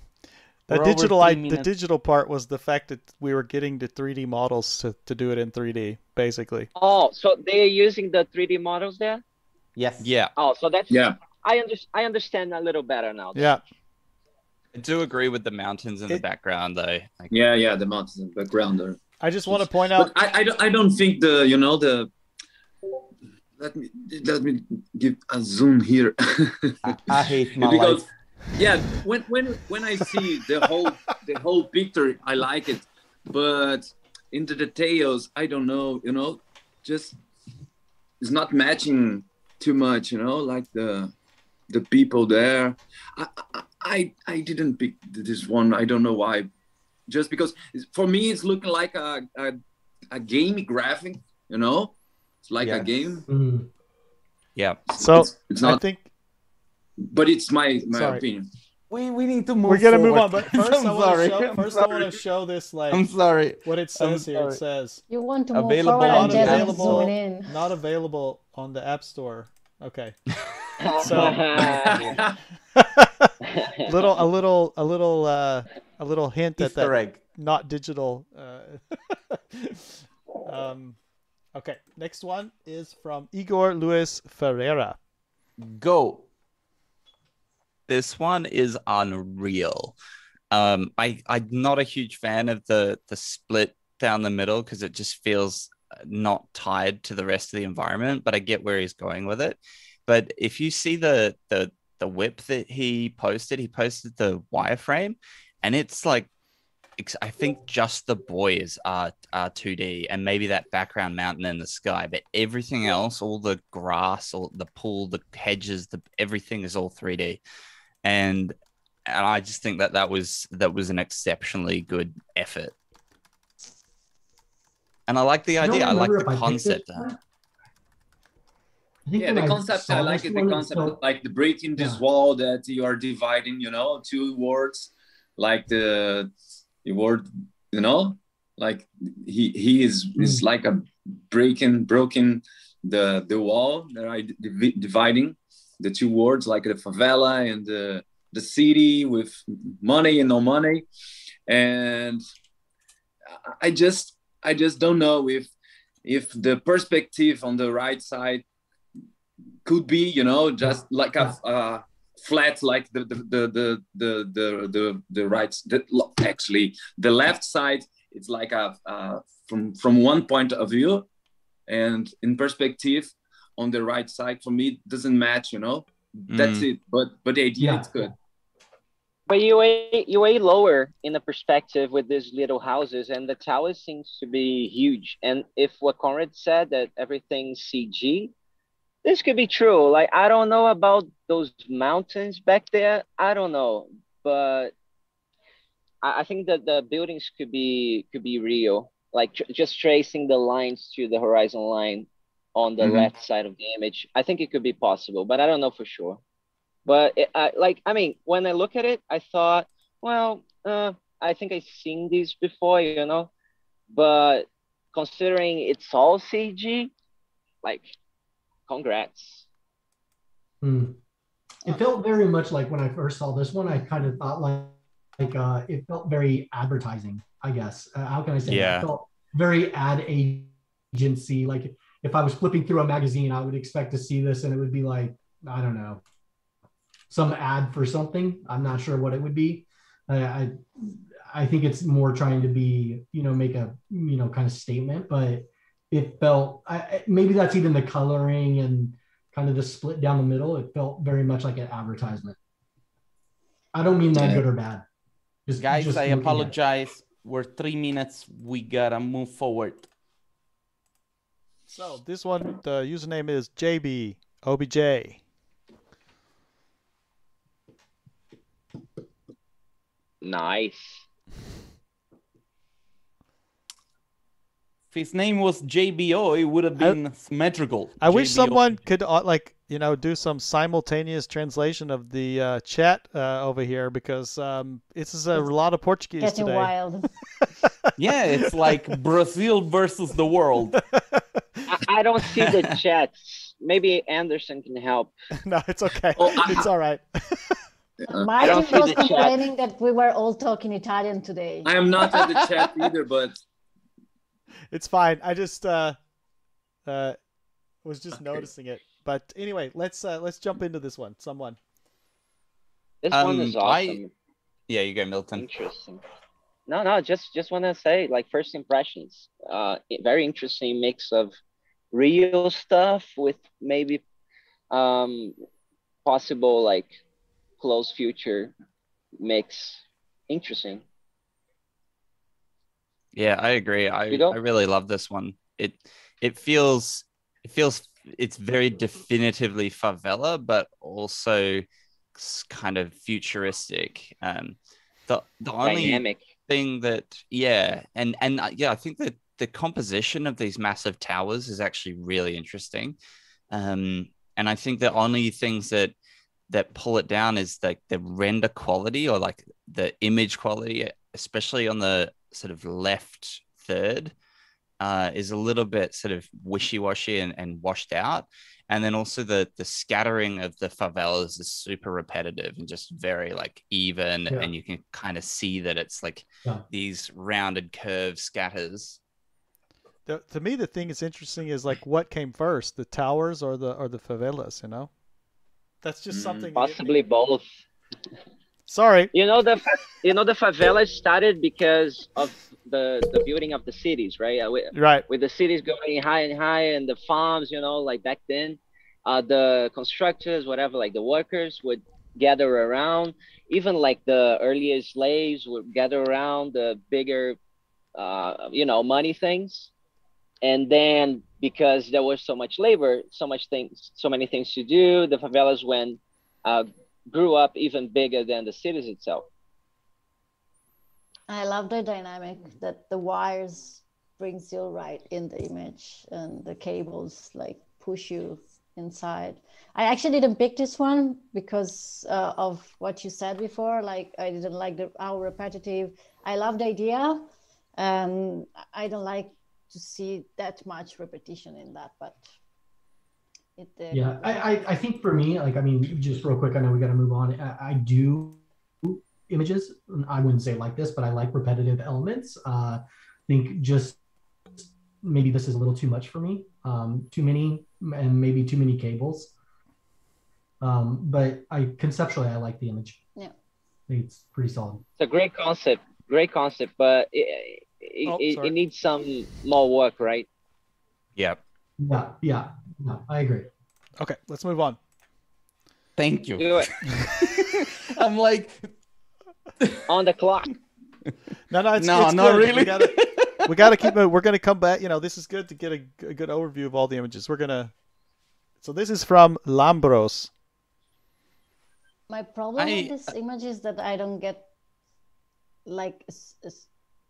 the digital I, the digital part was the fact that we were getting the 3D models to, to do it in 3D basically. Oh, so they're using the 3D models there? Yes. Yeah. Oh, so that's yeah. I under, I understand a little better now. Yeah. I do agree with the mountains in it, the background though. Like, yeah, yeah, the mountains in the background are I just want to point out I, I don't I don't think the you know the let me let me give a zoom here. I, I hate my because, life yeah when when when i see the whole the whole picture i like it but in the details i don't know you know just it's not matching too much you know like the the people there i i i I didn't pick this one i don't know why just because for me it's looking like a a, a game graphic you know it's like yeah. a game mm. yeah so it's, it's not i think but it's my my Sorry. opinion. We, we need to move. We're gonna forward. move on, but first I want to show. First I want to show this like. I'm sorry. What it says here. It says. You want to move available forward not available, Not available on the App Store. Okay. so little a little a little uh, a little hint at that egg. not digital. Uh, um, okay, next one is from Igor Luis Ferreira. Go this one is unreal. Um, I I'm not a huge fan of the the split down the middle because it just feels not tied to the rest of the environment. But I get where he's going with it. But if you see the the the WIP that he posted, he posted the wireframe, and it's like I think just the boys are are 2D and maybe that background mountain in the sky, but everything else, all the grass, all the pool, the hedges, the everything is all 3D and and I just think that that was that was an exceptionally good effort. And I like the idea. I, I like the concept. Yeah, the concept. I, like it. The concept, so... like the breaking this yeah. wall that you are dividing. You know, two words, like the the word. You know, like he he is mm. is like a breaking broken the the wall that I dividing the two words like the favela and the the city with money and no money and i just i just don't know if if the perspective on the right side could be you know just like a, a flat like the the the the the the, the, the right the, actually the left side it's like a uh, from from one point of view. And in perspective on the right side for me it doesn't match you know? That's mm. it. But but the idea yeah. is good. But you way you way lower in the perspective with these little houses and the tower seems to be huge. And if what conrad said that everything's cg this could be true like i don't know about those mountains back there i don't know but I, I think that the buildings could be could be real like tr- just tracing the lines to the horizon line on the Mhm. left side of the image. I think it could be possible, but I don't know for sure. But it, I, like, I mean, when I look at it, I thought, well, uh, I think I've seen these before, you know, but considering it's all CG, like, congrats. Hmm. It felt very much like when I first saw this one, I kind of thought like, like uh, it felt very advertising, I guess. Uh, how can I say? Yeah. It felt very ad agency. Like if I was flipping through a magazine, I would expect to see this and it would be like, I don't know, some ad for something. I'm not sure what it would be. I, I, I think it's more trying to be, you know, make a, you know, kind of statement, but it felt, I, I- maybe that's even the coloring and kind of the split down the middle. It felt very much like an advertisement. I don't mean that Yeah. good or bad. Just, Guys, just I looking at it. apologize. We're three minutes. We gotta move forward. So this one, the username is JB OBJ. Nice. If his name was JBO, it would have I- been symmetrical. I wish someone could uh, like you know do some simultaneous translation of the uh, chat uh, over here because um, this is a lot of Portuguese Getting today. wild. Yeah, it's like Brazil versus the world. I, I don't see the chat. Maybe Anderson can help. no, it's okay. Oh, I- it's all right. Martin don't see was the chat. complaining that we were all talking Italian today. I am not at the chat either, but It's fine. I just uh, uh, was just Okay. noticing it. But anyway, let's uh, let's jump into this one. Someone. This one Um, is I- awesome. Yeah, you go, Milton. Interesting. No, no, just just want to say like first impressions. Uh, very interesting mix of real stuff with maybe um possible like close future mix. Interesting. Yeah, I agree. I, I really love this one. It it feels it feels it's very definitively favela, but also kind of futuristic. Um, the the only Dynamic. thing that yeah, and and uh, yeah, I think that the composition of these massive towers is actually really interesting. Um, and I think the only things that that pull it down is like the render quality or like the image quality, especially on the sort of left third, uh, is a little bit sort of wishy-washy and, and washed out. And then also the the scattering of the favelas is super repetitive and just very like even, Yeah. and you can kind of see that it's like Yeah. these rounded curved scatters. The, to me, the thing that's interesting is like what came first, the towers or the or the favelas. You know, that's just Mm, something. Possibly both. Sorry. You know the you know the favelas started because of the the building of the cities, right? Uh, we- Right. with the cities going high and high and the farms, you know, like back then, uh, the constructors, whatever, like the workers would gather around. Even like the earlier slaves would gather around the bigger, uh, you know, money things. And then because there was so much labor, so much things, so many things to do, the favelas went, uh, grew up even bigger than the cities itself. I love the dynamic that the wires brings you right in the image and the cables like push you inside. I actually didn't pick this one because uh, of what you said before. Like I didn't like the how repetitive. I love the idea, and I don't like to see that much repetition in that. But it uh, Yeah, I, I, I think for me, like, I mean, just real quick, I know we got to move on. I, I do images. I wouldn't say like this, but I like repetitive elements. Uh, I think just maybe this is a little too much for me. Um, too many and maybe too many cables. Um, but I conceptually, I like the image. Yeah. It's pretty solid. It's a great concept, great concept, but it, it, Oh, it, it needs some more work, right? Yeah. Yeah, yeah, no, I agree. Okay, let's move on. Thank you. Do it I'm like, on the clock. No, no, it's, no, it's not good. really. We gotta, we gotta keep. it- We're gonna come back. You know, this is good to get a good overview of all the images. We're gonna. So this is from Lambros. My problem I- with this image is that I don't get like a, s- a s-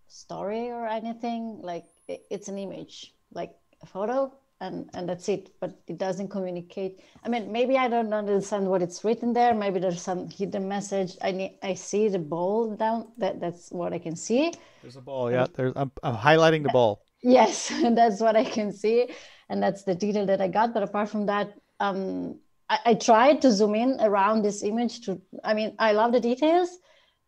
story or anything. Like i- it's an image, like a photo, and and that's it but it doesn't communicate. I mean maybe i don't understand what it's written there. Maybe there's some hidden message. I need i see the ball down. That that's what i can see. There's a ball yeah. There's i'm, I'm highlighting the ball. Yes and that's what i can see and that's the detail that i got. But apart from that um I, I tried to zoom in around this image to i mean i love the details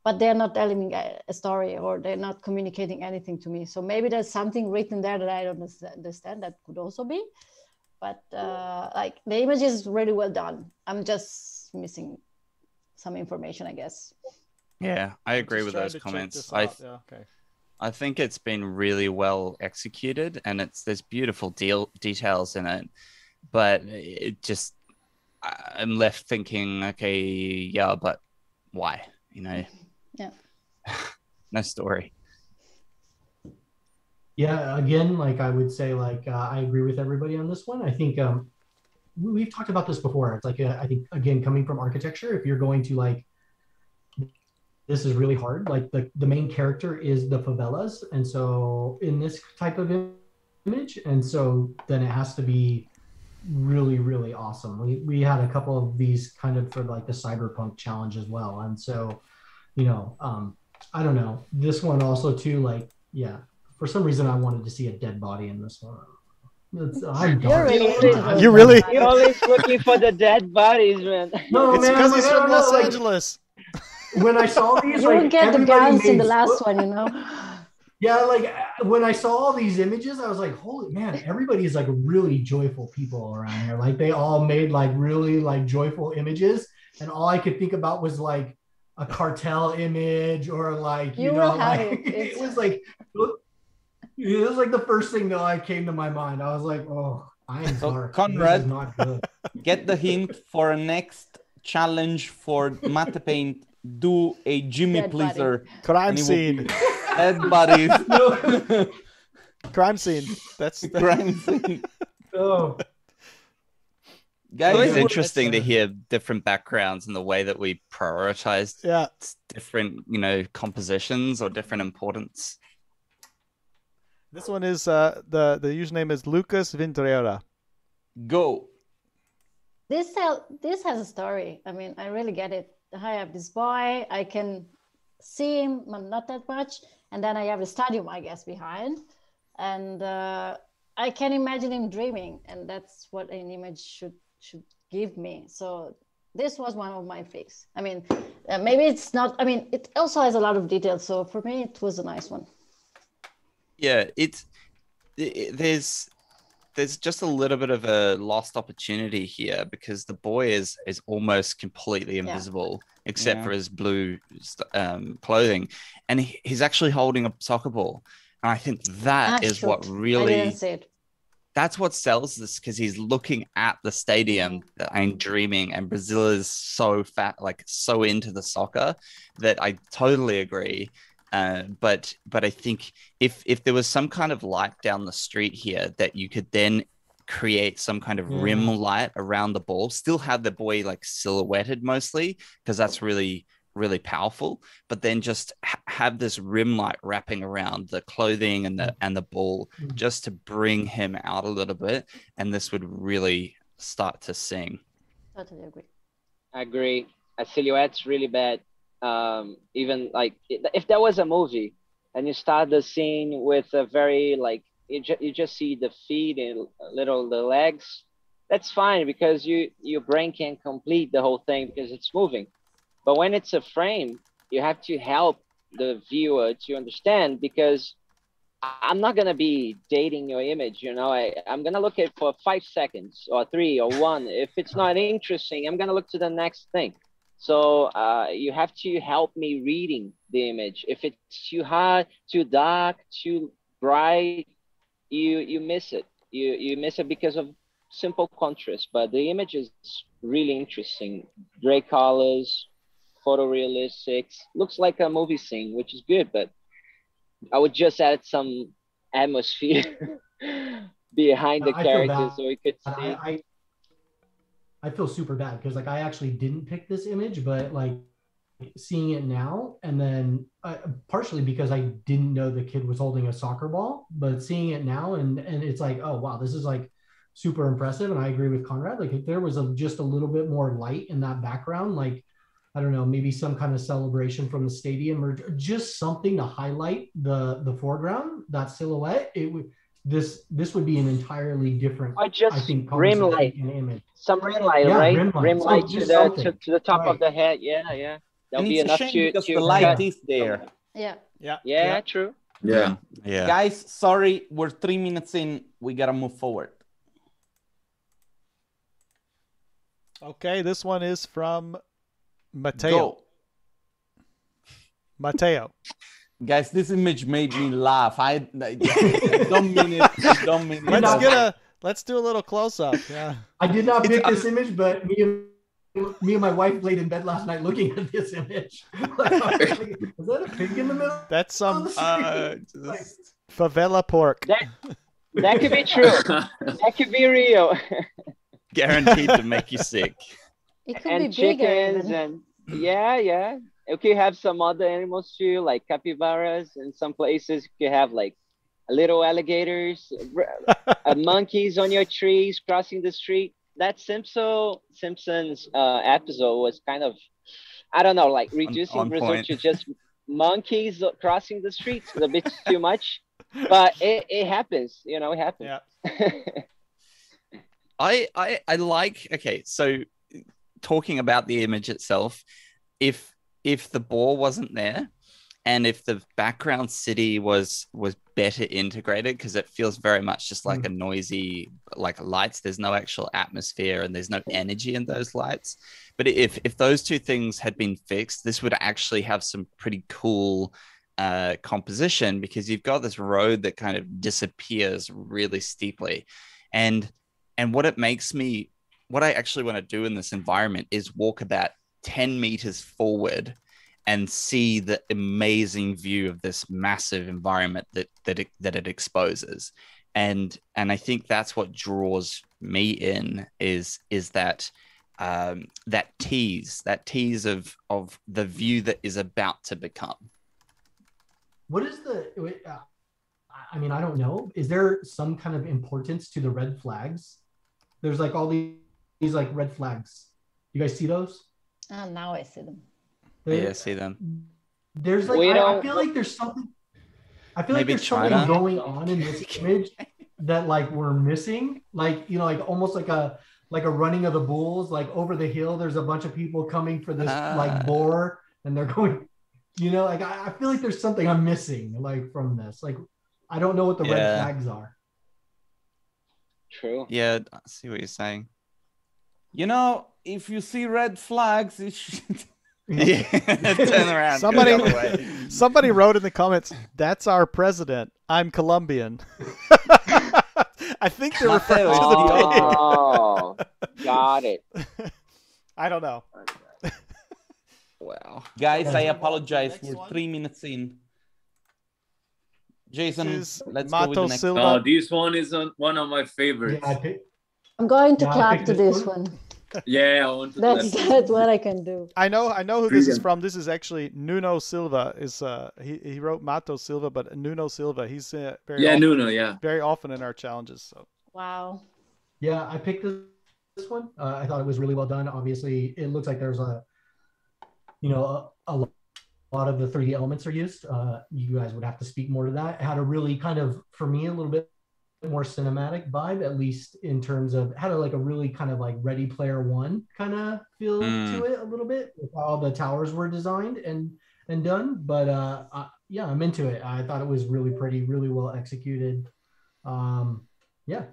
but they're not telling me a story or they're not communicating anything to me. So maybe there's something written there that I don't understand. That could also be. But uh, like the image is really well done. I'm just missing some information, I guess. Yeah, I agree with those comments. I th- yeah, okay. I think it's been really well executed, and it's there's beautiful deal details in it, but it just I'm left thinking, okay, yeah, but why? You know, yeah. no story. Yeah, again, like I would say, like uh, I agree with everybody on this one. I think um, we've talked about this before. It's like uh, I think again, coming from architecture, if you're going to like, this is really hard. Like the the main character is the favelas, and so in this type of image, and so then it has to be really really awesome. We we had a couple of these kind of for like the cyberpunk challenge as well, and so you know, um, I don't know. This one also too, like, yeah. For some reason, I wanted to see a dead body in this one. It's, I'm You're really, you really? You're always looking for the dead bodies, man. No, it's because he's from Los Angeles. When I saw these, you like, get the guns in the last one, you know. Yeah, like when I saw all these images, I was like, "Holy man!" Everybody is like really joyful people around here. Like they all made like really like joyful images, and all I could think about was like a cartel image or like you, you know like it. it was like it was like the first thing that like came to my mind. I was like, oh, I am so Conrad, get the hint for a next challenge for Mattepaint. Do a Jimmy Dead Pleaser body. crime scene. Dead bodies. crime scene. That's the crime scene. oh. Guys, it's interesting to hear different backgrounds and the way that we prioritize yeah. different, you know, compositions or different importance. This one is uh, the the username is Lucas Vintrera. Go. This tell this has a story. I mean, I really get it. I have this boy. I can see him, but not that much, and then I have the stadium, I guess, behind, and uh, I can imagine him dreaming, and that's what an image should should give me. So this was one of my picks. I mean, uh, maybe it's not. I mean, it also has a lot of details. So for me, it was a nice one. Yeah, it's it, there's there's just a little bit of a lost opportunity here because the boy is is almost completely invisible yeah. except yeah. for his blue um, clothing, and he, he's actually holding a soccer ball. And I think that ah, is shoot. what really that's what sells this because he's looking at the stadium and dreaming and brazil is so fat like so into the soccer that i totally agree uh, but but i think if if there was some kind of light down the street here that you could then create some kind of rim mm. light around the ball still have the boy like silhouetted mostly because that's really really powerful but then just ha- have this rim light wrapping around the clothing and the and the ball mm. just to bring him out a little bit and this would really start to sing. Totally agree. I agree. A silhouette's really bad. Um even like if there was a movie and you start the scene with a very like you, ju- you just see the feet and little the legs that's fine because you your brain can complete the whole thing because it's moving but when it's a frame, you have to help the viewer to understand because I'm not gonna be dating your image, you know. I, I'm gonna look at it for five seconds or three or one. If it's not interesting, I'm gonna look to the next thing. So uh, you have to help me reading the image. If it's too hard, too dark, too bright, you you miss it. You you miss it because of simple contrast. But the image is really interesting. Gray colors, photorealistic. Looks like a movie scene, which is good, but I would just add some atmosphere behind the characters so we could see. I, I, I feel super bad because like I actually didn't pick this image, but like seeing it now and then uh, partially because I didn't know the kid was holding a soccer ball, but seeing it now and and it's like, oh wow, this is like super impressive. And I agree with Conrad. Like if there was a, just a little bit more light in that background, like I don't know, maybe some kind of celebration from the stadium or just something to highlight the the foreground, that silhouette, it would this this would be an entirely different I just I think rim light. and image. Some rim light, Yeah, right? rim Rim light. light, So to the to, to the top Right. of the head. Yeah, yeah. That'll And be it's a enough shame to, because to the light cut- is there. Yeah. Yeah. Yeah, true. Yeah. Yeah. Guys, sorry, we're three minutes in. We gotta move forward. Okay, this one is from Mateo. Go. Mateo. Guys, this image made me laugh. I, I don't mean it. I don't mean it. Let's know- get a let's do a little close up. Yeah. I did not It's- pick this image, but me and me and my wife laid in bed last night looking at this image. Like, I was like, Is that a pig in the middle? That's some Uh, Like, favela pork. That that could be true. that could be real. guaranteed to make you sick. It could and be chickens even. and yeah, yeah. You could have some other animals too, like capybaras. In some places, you could have like little alligators, uh, monkeys on your trees crossing the street. That Simpson Simpsons uh, episode was kind of, I don't know, like reducing on Brazil point. to just monkeys crossing the streets. It's a bit too much, but it, it happens. You know, it happens. Yeah. I, I I like okay, so talking about the image itself, if if the ball wasn't there and if the background city was was better integrated because it feels very much just like a noisy like lights. There's no actual atmosphere and there's no energy in those lights. But if if those two things had been fixed this would actually have some pretty cool uh composition because you've got this road that kind of disappears really steeply. And and what it makes me what i actually want to do in this environment is walk about 10 meters forward and see the amazing view of this massive environment that that it, that it exposes and and i think that's what draws me in is is that um that tease that tease of of the view that is about to become What is the? uh, I- I mean, I don't know. Is there some kind of importance to the red flags? There's like all these, these like red flags. You guys see those? Ah, now I see them. There- yeah see them There's like I, I feel like there's something. I feel like there's China? something going on in this image that like we're missing. Like you know, like almost like a like a running of the bulls. Like over the hill, there's a bunch of people coming for this Ah. like boar, and they're going. You know, like I, I feel like there's something I'm missing, like from this. Like I don't know what the red flags are. True. yeah i see what you're saying You know, if you see red flags, it should. yeah turn around Somebody the other way. somebody wrote in the comments, "That's our president. I'm Colombian." I think they're referring to the pig. Oh, got it. I don't know. wow Guys, I apologize. Next We're one. three minutes in. Jason, is let's go with the Mato next Silva. Oh, this one is on, one of my Yeah, favorites. I pick, I'm going to Yeah, clap to this this one. one. Yeah, I want to That's that's what I can do. I know I know who this is from. This is actually Nuno Silva. Is uh he, he wrote Mato Silva, but Nuno Silva. He's uh, very Yeah, often, Nuno, yeah. very often in our challenges. So Wow. Yeah, I picked this, this one. Uh, I thought it was really well done. Obviously, it looks like there's a, you know, a, a lot of the 3D elements are used. Uh, you guys would have to speak more to that. It had a really kind of, for me, a little bit more cinematic vibe, at least in terms of had a, like a really kind of like Ready Player One kind of feel Mm. to it a little bit with how the towers were designed and and done. But uh, uh, yeah, I'm into it. I thought it was really pretty, really well executed. Um, yeah,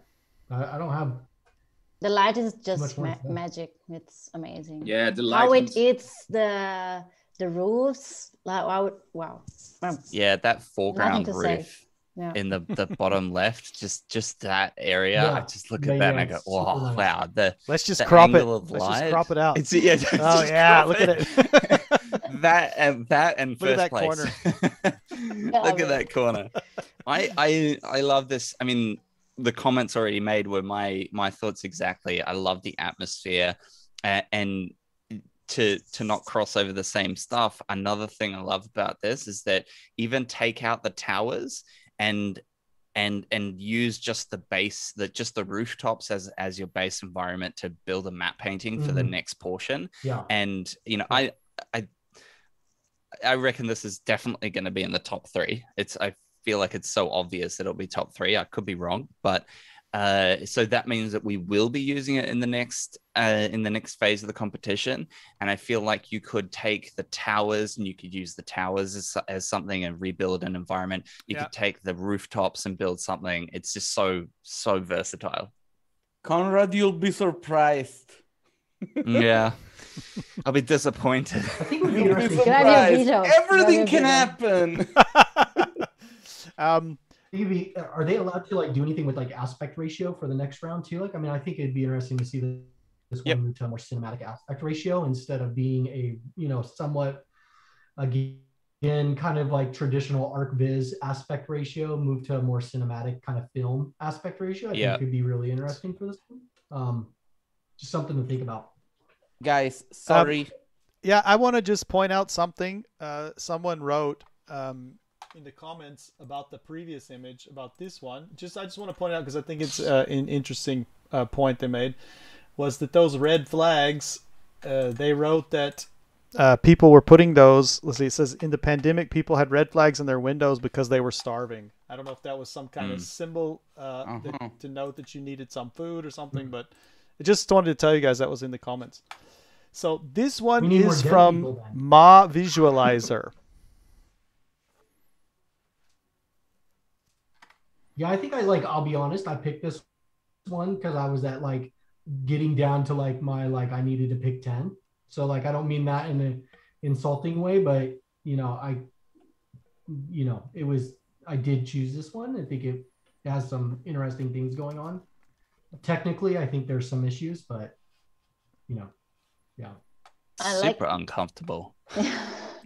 I, I don't have The light is just ma- magic. It's amazing. Yeah, the How it lights. eats the the roofs. Like wow, wow. Yeah that foreground roof. say. Roof Yeah. in the the bottom left just just that area Yeah. i just look Yeah, at that yeah, and i go it's super wow wow the let's just the crop it. Let's just crop it out. It's yeah. Oh, just yeah, crop look at it. that and that and Look at first that place. corner. look at that corner. I I I love this. I mean, the comments already made were my my thoughts exactly. I love the atmosphere, uh, and to to not cross over the same stuff. Another thing I love about this is that even take out the towers and and and use just the base the just the rooftops as as your base environment to build a map painting for the Mhm. next portion Yeah. and you know i i i reckon this is definitely going to be in the top three it's i feel like it's so obvious that it'll be top three i could be wrong but uh, so that means that we will be using it in the next uh, in the next phase of the competition and i feel like you could take the towers and you could use the towers as, as something and rebuild an environment you Yeah. could take the rooftops and build something it's just so so versatile Conrad, you'll be surprised. yeah i'll be disappointed I think it would be be interesting. Can I have your surprised. veto? Everything Can I can have your happen. um, Maybe are they allowed to like do anything with like aspect ratio for the next round too? Like, I mean, I think it'd be interesting to see the- this Yep. one move to a more cinematic aspect ratio instead of being a you know somewhat again kind of like traditional arch viz aspect ratio, move to a more cinematic kind of film aspect ratio. I Yeah. think could be really interesting for this one. Um, just something to think about. Guys, sorry. Yeah, I want to just point out something. Uh, someone wrote um, in the comments about the previous image about this one. Just I just want to point out because I think it's uh, an interesting uh, point they made was that those red flags. Uh, they wrote that uh, people were putting those. Let's see. It says in the pandemic, people had red flags in their windows because they were starving. I don't know if that was some kind of Mm. symbol uh, that- Uh-huh. to note that you needed some food or something, but I just wanted to tell you guys that was in the comments. So this one We need more is from. Ma Visualizer. Yeah, I think I like. I'll be honest. I picked this one because I was at like getting down to like my like I needed to pick ten. So like I don't mean that in an insulting way, but you know I, you know it was I did choose this one. I think it has some interesting things going on. Technically, I think there's some issues, but you know, yeah. I like- super uncomfortable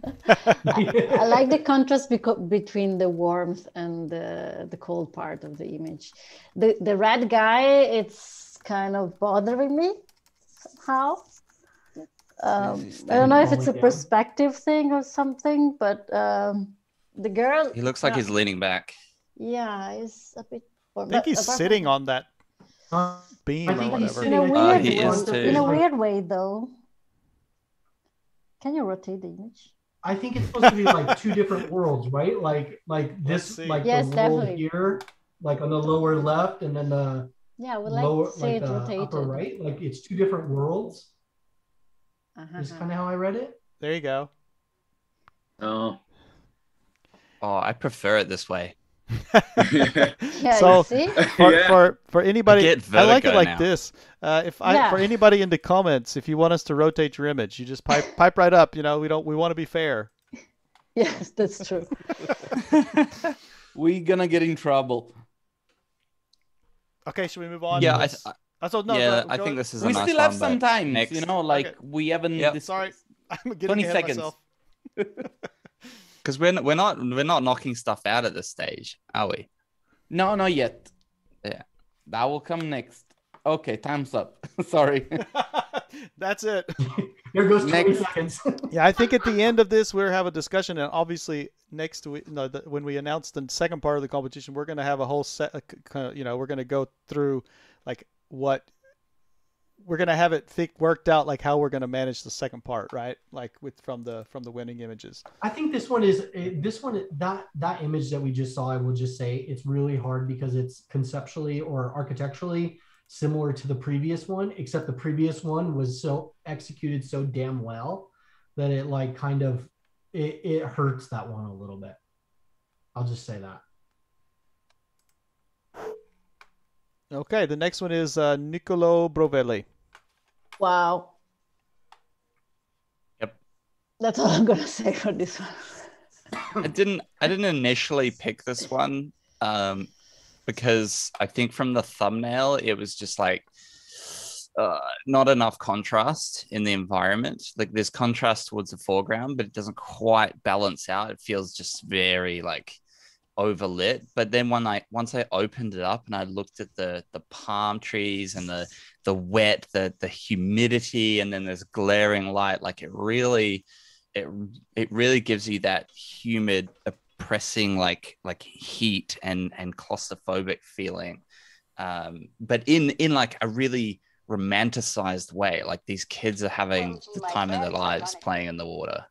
I like the contrast beco- between the warmth and the the cold part of the image. The the red guy, it's kind of bothering me somehow. Um, I don't know if it's a down. perspective thing or something, but um, the girl. he looks like yeah, he's leaning back Yeah, it's a bit. I think he's sitting on that Uh, beam or whatever. In a sitting Uh, he way. is too. In a weird way, though. Can you rotate the image? I think it's supposed to be like two different worlds, right? Like like this, like Yes, the world definitely. here, like on the lower left, and then the Yeah, I would like lower, to see like it the rotated. upper right. Like it's two different worlds. Uh-huh. Is kind of how I read it. There you go. Oh. oh i prefer it this way Yeah, So- you see? For, Yeah. for for anybody, I like it like now. this. Uh, if I Yeah. for anybody in the comments, if you want us to rotate your image, you just pipe pipe right up. You know, we don't we want to be fair. Yes, that's true. We're gonna get in trouble. Okay, should we move on? yeah I, Let's- I thought no. yeah go- i go- think this is a we nice still have one, some but time, you know, like Okay. we haven't. Yep. Sorry, I'm getting 20 ahead of seconds. Myself. because we're, we're not we're not knocking stuff out at this stage are we No, not yet. Yeah. That will come next. Okay, time's up. Sorry. That's it. There goes 20 Next. seconds. Yeah, I think at the end of this we'll have a discussion, and obviously next week, no, the, when we announce the second part of the competition, we're going to have a whole set. Uh, of, of, you know, we're going to go through like what we're going to have it think, worked out, like how we're going to manage the second part, right? Like with from the from the winning images. I think this one is eh, this one that that image that we just saw. I will just say it's really hard because it's conceptually or architecturally similar to the previous one, except the previous one was so executed so damn well that it like kind of it, it hurts that one a little bit. I'll just say that. Okay, the next one is uh, Niccolo Brovelli. Wow. Yep. That's all I'm gonna say for this one. I didn't I didn't initially pick this one um because I think from the thumbnail it was just like uh, not enough contrast in the environment. Like there's contrast towards the foreground, but it doesn't quite balance out. It feels just very like overlit. But then when I once I opened it up and I looked at the the palm trees and the the wet, the the humidity, and then there's glaring light, like it really it it really gives you that humid pressing like like heat and and claustrophobic feeling. Um but in in like a really romanticized way like these kids are having the time of their lives playing in the water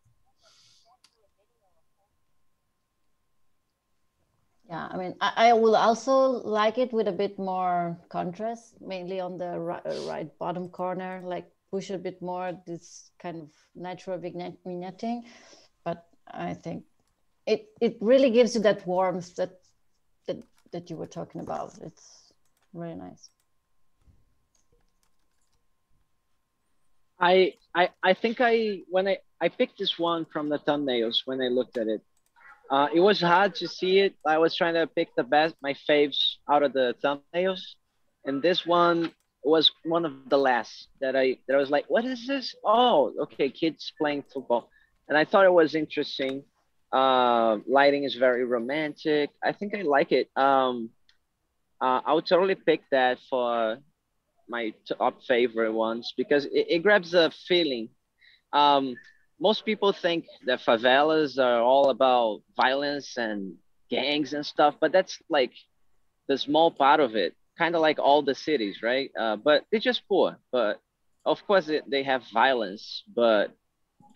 Yeah, I mean, I, I will also like it with a bit more contrast, mainly on the right, uh, right bottom corner, like push a bit more this kind of natural vignetting. But I think it it really gives you that warmth that that that you were talking about. It's really nice. I I I think I when I I picked this one from the thumbnails when I looked at it. Uh, it was hard to see it. I was trying to pick the best, my faves out of the thumbnails, and this one was one of the last that I that I was like, what is this? Oh, okay, kids playing football, and I thought it was interesting. Uh, lighting is very romantic. I think I like it. Um, uh, I would totally pick that for my top favorite ones because it, it grabs a feeling. Um, most people think that favelas are all about violence and gangs and stuff, but that's like the small part of it, kind of like all the cities, right? Uh, but they're just poor. But of course, it, they have violence, but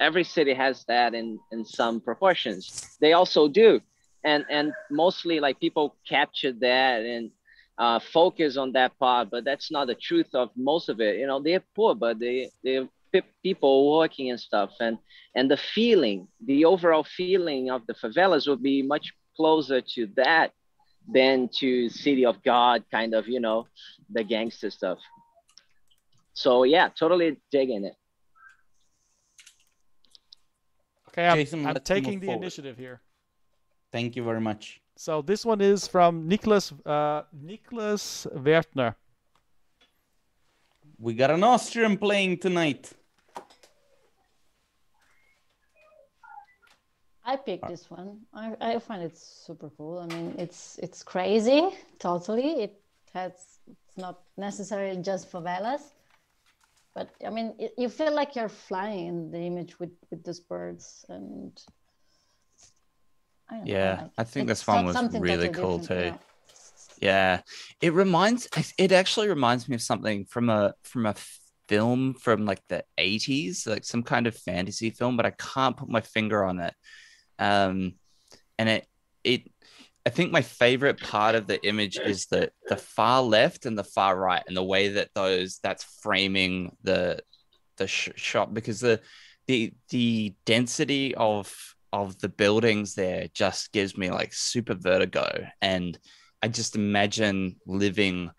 every city has that in, in some proportions. They also do. And, and mostly like people capture that and uh, focus on that part, but that's not the truth of most of it. You know, they're poor, but they, they're people working and stuff and and the feeling the overall feeling of the favelas would be much closer to that than to city of god kind of you know the gangster stuff so yeah totally digging it okay i'm, Jason, I'm taking the forward. initiative here thank you very much so this one is from nicholas uh, Niklas Wertner. We got an Austrian playing tonight. I picked uh, this one. I, I find it super cool. I mean, it's it's crazy, totally. It has it's not necessarily just favelas, but I mean, it, you feel like you're flying in the image with with these birds and. I yeah, know, like, I think this one was really cool too. Yeah, it reminds. It actually reminds me of something from a from a film from like the 80s like some kind of fantasy film but i can't put my finger on it um, and it it I think my favorite part of the image is the the far left and the far right, and the way that those that's framing the the sh- shot because the the the density of of the buildings there just gives me like super vertigo, and I just imagine living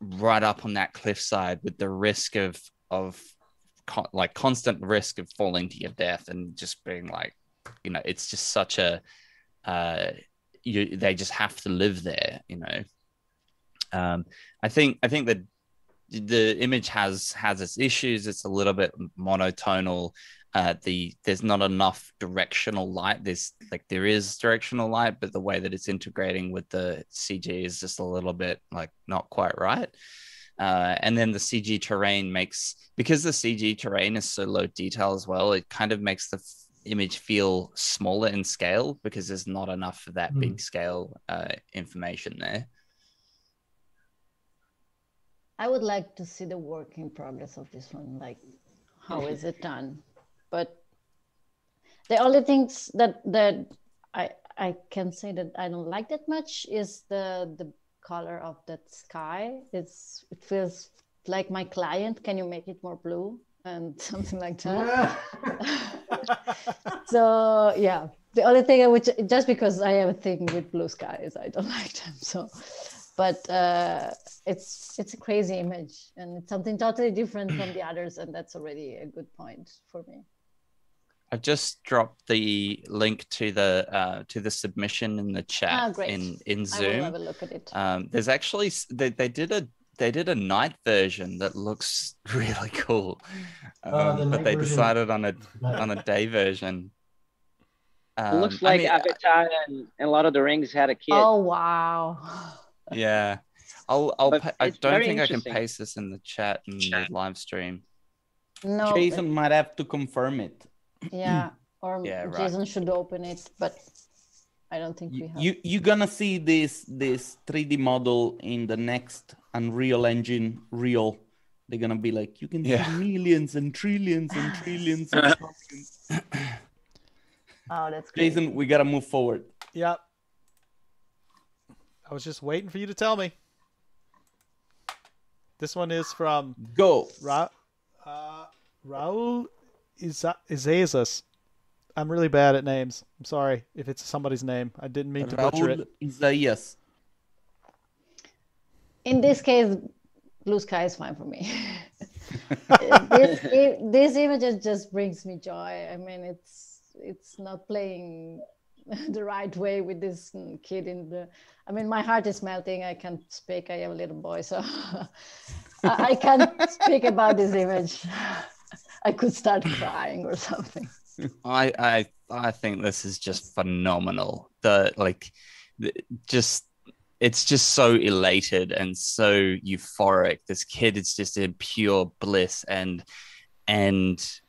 right up on that cliffside with the risk of of co- like constant risk of falling to your death and just being like you know it's just such a uh you they just have to live there you know. Um i think i think that the image has has its issues. It's a little bit monotonal. Uh the there's not enough directional light. There's like there is directional light but the way that it's integrating with the cg is just a little bit like not quite right. Uh, and then the CG terrain makes because the CG terrain is so low detail as well. It kind of makes the image feel smaller in scale because there's not enough of that mm. big scale uh, information there. I would like to see the work in progress of this one. Like, how is it done? But the only things that that I I can say that I don't like that much is the the color of that sky. It's it feels like my client. Can you make it more blue? And something like that. so yeah, the only thing I would just because I have a thing with blue skies, I don't like them. So, but uh, it's it's a crazy image and it's something totally different from the others, and that's already a good point for me. I've just dropped the link to the uh, to the submission in the chat ah, in in Zoom. I will have a look at it. Um, there's actually they, they did a they did a night version that looks really cool, oh, um, the but they version. decided on a on a day version. Um, it looks like I mean, Avatar and, and Lord of the Rings had a kid. Oh wow! Yeah, I'll I'll pa- I don't think I can paste this in the chat in the live stream. No, Jason might have to confirm it. Yeah, or yeah, Jason right. should open it, but I don't think we have. You you're gonna see this this 3D model in the next Unreal Engine real. They're gonna be like, you can Yeah. millions and trillions and trillions of trillions. Oh, that's great. Jason, we gotta move forward. Yep. I was just waiting for you to tell me. This one is from Go. Ra- uh, Raul Iza- Izazas. I'm really bad at names. I'm sorry if it's somebody's name. I didn't mean to butcher Raul it. Isaias. In this case, blue sky is fine for me. this, i- this image just brings me joy. I mean, it's it's not playing the right way with this kid in the. I mean, my heart is melting. I can't speak. I have a little boy, so I, I can't speak about this image. I could start crying or something. I I I think this is just phenomenal. The like, the, just it's just so elated and so euphoric. This kid is just in pure bliss and and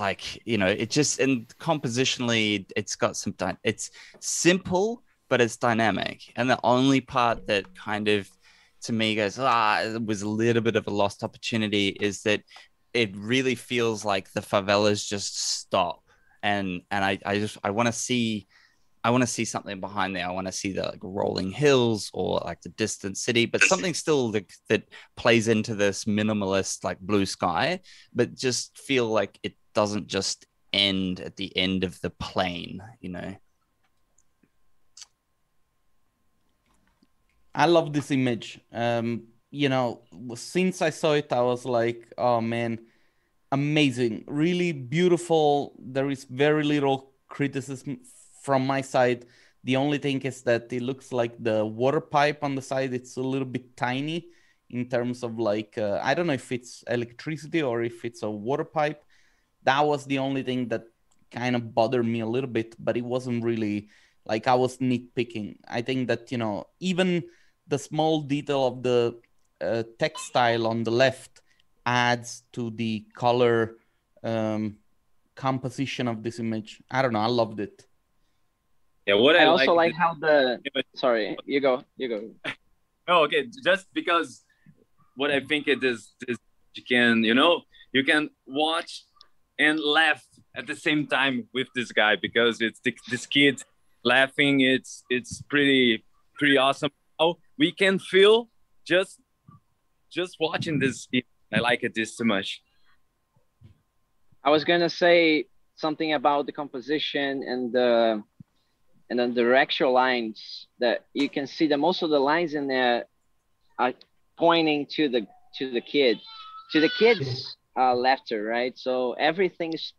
like you know it just and compositionally it's got some it's simple but it's dynamic and the only part that kind of to me goes ah it was a little bit of a lost opportunity is that it really feels like the favelas just stop and and i i just i want to see i want to see something behind there i want to see the like rolling hills or like the distant city but something still that, that plays into this minimalist like blue sky but just feel like it doesn't just end at the end of the plane you know I love this image. Um, you know, since I saw it, I was like, oh man, amazing, really beautiful. There is very little criticism from my side. The only thing is that it looks like the water pipe on the side, it's a little bit tiny in terms of like, uh, I don't know if it's electricity or if it's a water pipe. That was the only thing that kind of bothered me a little bit, but it wasn't really like I was nitpicking. I think that, you know, even the small detail of the uh, textile on the left adds to the color um, composition of this image. I don't know. I loved it. Yeah, what I, I also like like how the sorry, you go, you go. Oh, okay. Just because what I think it is, is you can, you know, you can watch and laugh at the same time with this guy because it's the, this kid laughing. It's it's pretty pretty awesome. Oh, we can feel just just watching this. I like it this too much. I was gonna say something about the composition and the and then the directional lines that you can see that most of the lines in there are pointing to the to the kid, to the kid's uh, laughter, right? So everything's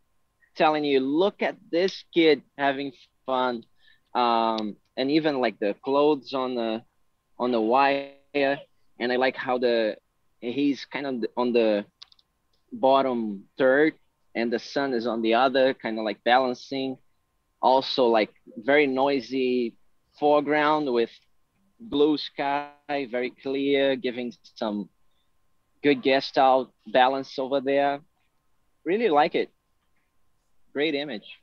telling you, look at this kid having fun, um, and even like the clothes on the on the wire, and I like how the he's kind of on the bottom third and the sun is on the other, kind of like balancing. Also, like very noisy foreground with blue sky, very clear, giving some good gestalt balance over there. Really like it. Great image.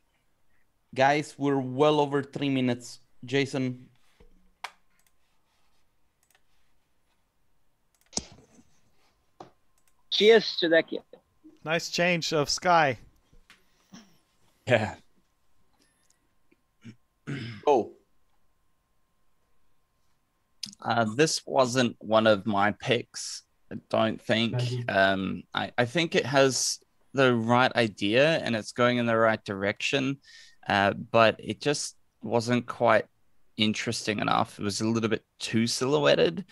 Guys, we're well over three minutes. Jason, Cheers to that kid. Nice change of sky. yeah go. Uh, this wasn't one of my picks. I don't think. Um, I, I think it has the right idea and it's going in the right direction, uh, but it just wasn't quite interesting enough. It was a little bit too silhouetted,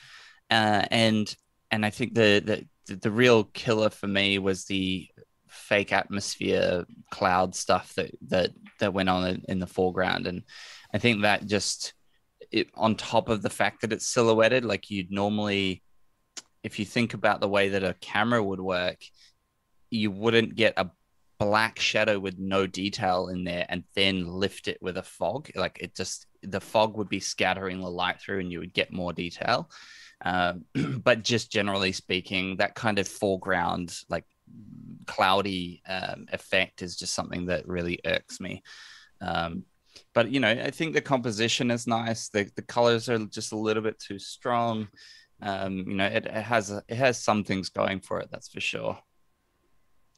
uh, and and I think the the the real killer for me was the fake atmosphere cloud stuff that that that went on in, in the foreground, and I think that just it, on top of the fact that it's silhouetted, like you'd normally, if you think about the way that a camera would work, you wouldn't get a black shadow with no detail in there and then lift it with a fog. Like it just, the fog would be scattering the light through and you would get more detail. Um, but just generally speaking, that kind of foreground, like cloudy um, effect is just something that really irks me. Um, but you know, I think the composition is nice. The the colors are just a little bit too strong. Um, you know, it, it has it has some things going for it. That's for sure.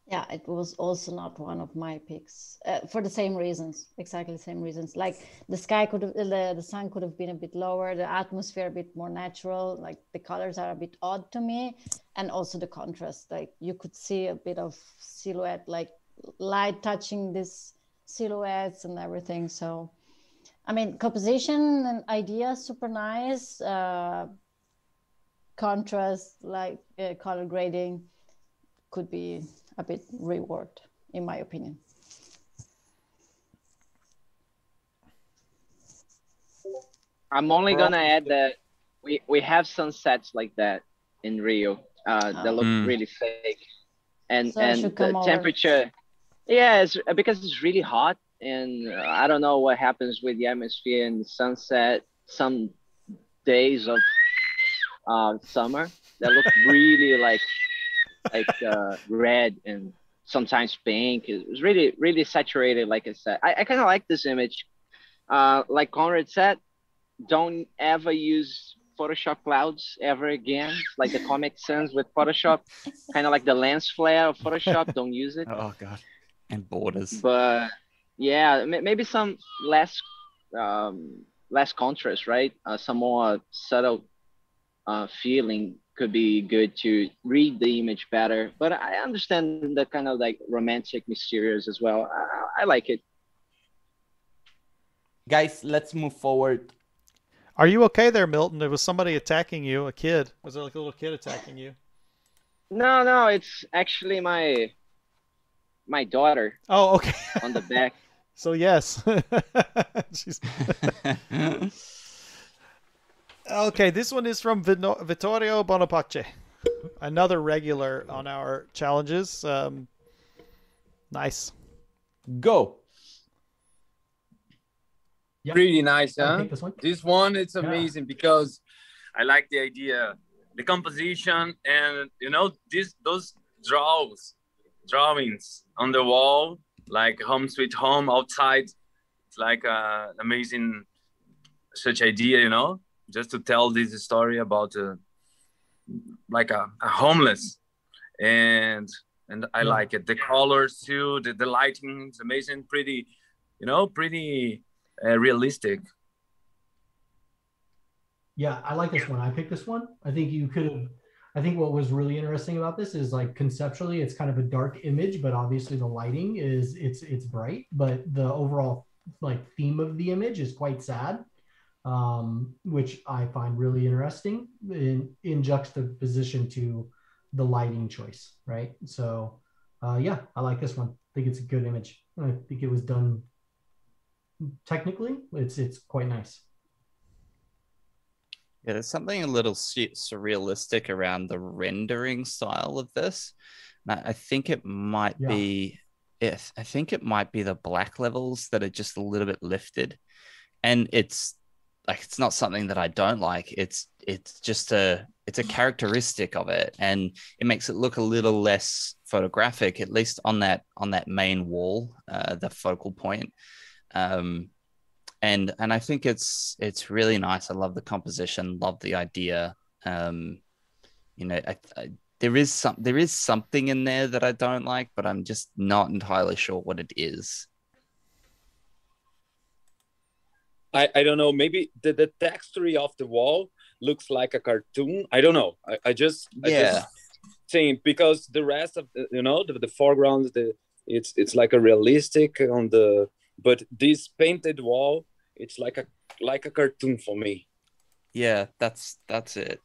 Yeah, it was also not one of my picks uh, for the same reasons, exactly the same reasons. Like the sky could have, the, the sun could have been a bit lower, the atmosphere a bit more natural. Like the colors are a bit odd to me, and also the contrast. Like you could see a bit of silhouette, like light touching these silhouettes and everything. So, I mean, composition and idea super nice. Uh, contrast, like uh, color grading, could be a bit reworked, in my opinion. I'm only gonna add that we we have sunsets like that in Rio uh, that look Mm. really fake, and So and the come over. temperature, yeah, it's because it's really hot, and uh, I don't know what happens with the atmosphere and the sunset. Some days of uh, summer that look really like like uh, red and sometimes pink. It was really really saturated, like I said. I, I kind of like this image. Uh, like Conrad said, don't ever use Photoshop clouds ever again, like the Comic Sans with Photoshop, kind of like the lens flare of Photoshop. don't use it. Oh god, and borders. But yeah, maybe some less um, less contrast, right? Uh, some more subtle uh, feeling could be good to read the image better. But I understand the kind of like romantic, mysterious as well. I, I like it. Guys, let's move forward. Are you okay there, Milton? There was somebody attacking you, a kid. Was there like a little kid attacking you? No, no, it's actually my my daughter Oh, okay. on the back. so yes. She's... Okay, this one is from Vino- Vittorio Bonapace, another regular on our challenges. Um, nice. Go. Yeah. Pretty nice, huh? this one. This one, it's Yeah. amazing because I like the idea, the composition, and you know, this those draws, drawings on the wall, like home sweet home outside. It's like an amazing such idea, you know, just to tell this story about uh, like a, a homeless, and and I Yeah. like it. The colors too, the, the lighting is amazing, pretty, you know, pretty uh, realistic. Yeah, I like this one. I picked this one. I think you could have. I think what was really interesting about this is like conceptually, it's kind of a dark image, but obviously the lighting is it's it's bright. But the overall like theme of the image is quite sad, um, which I find really interesting in in juxtaposition to the lighting choice, right? So, uh, yeah, I like this one. I think it's a good image. I think it was done technically. It's it's quite nice. Yeah, there's something a little surrealistic around the rendering style of this. I think it might Yeah. be, yes, I think it might be the black levels that are just a little bit lifted, and it's like it's not something that I don't like. It's it's just a it's a characteristic of it, and it makes it look a little less photographic, at least on that on that main wall, uh, the focal point. Um, and and I think it's it's really nice. I love the composition, love the idea. Um, you know, I, I, there is some there is something in there that I don't like, but I'm just not entirely sure what it is. I, I don't know. Maybe the, the texture of the wall looks like a cartoon. I don't know. I, I just I Yeah. just think because the rest of the, you know the, the foreground the it's it's like a realistic on the but this painted wall it's like a like a cartoon for me. Yeah, that's that's it.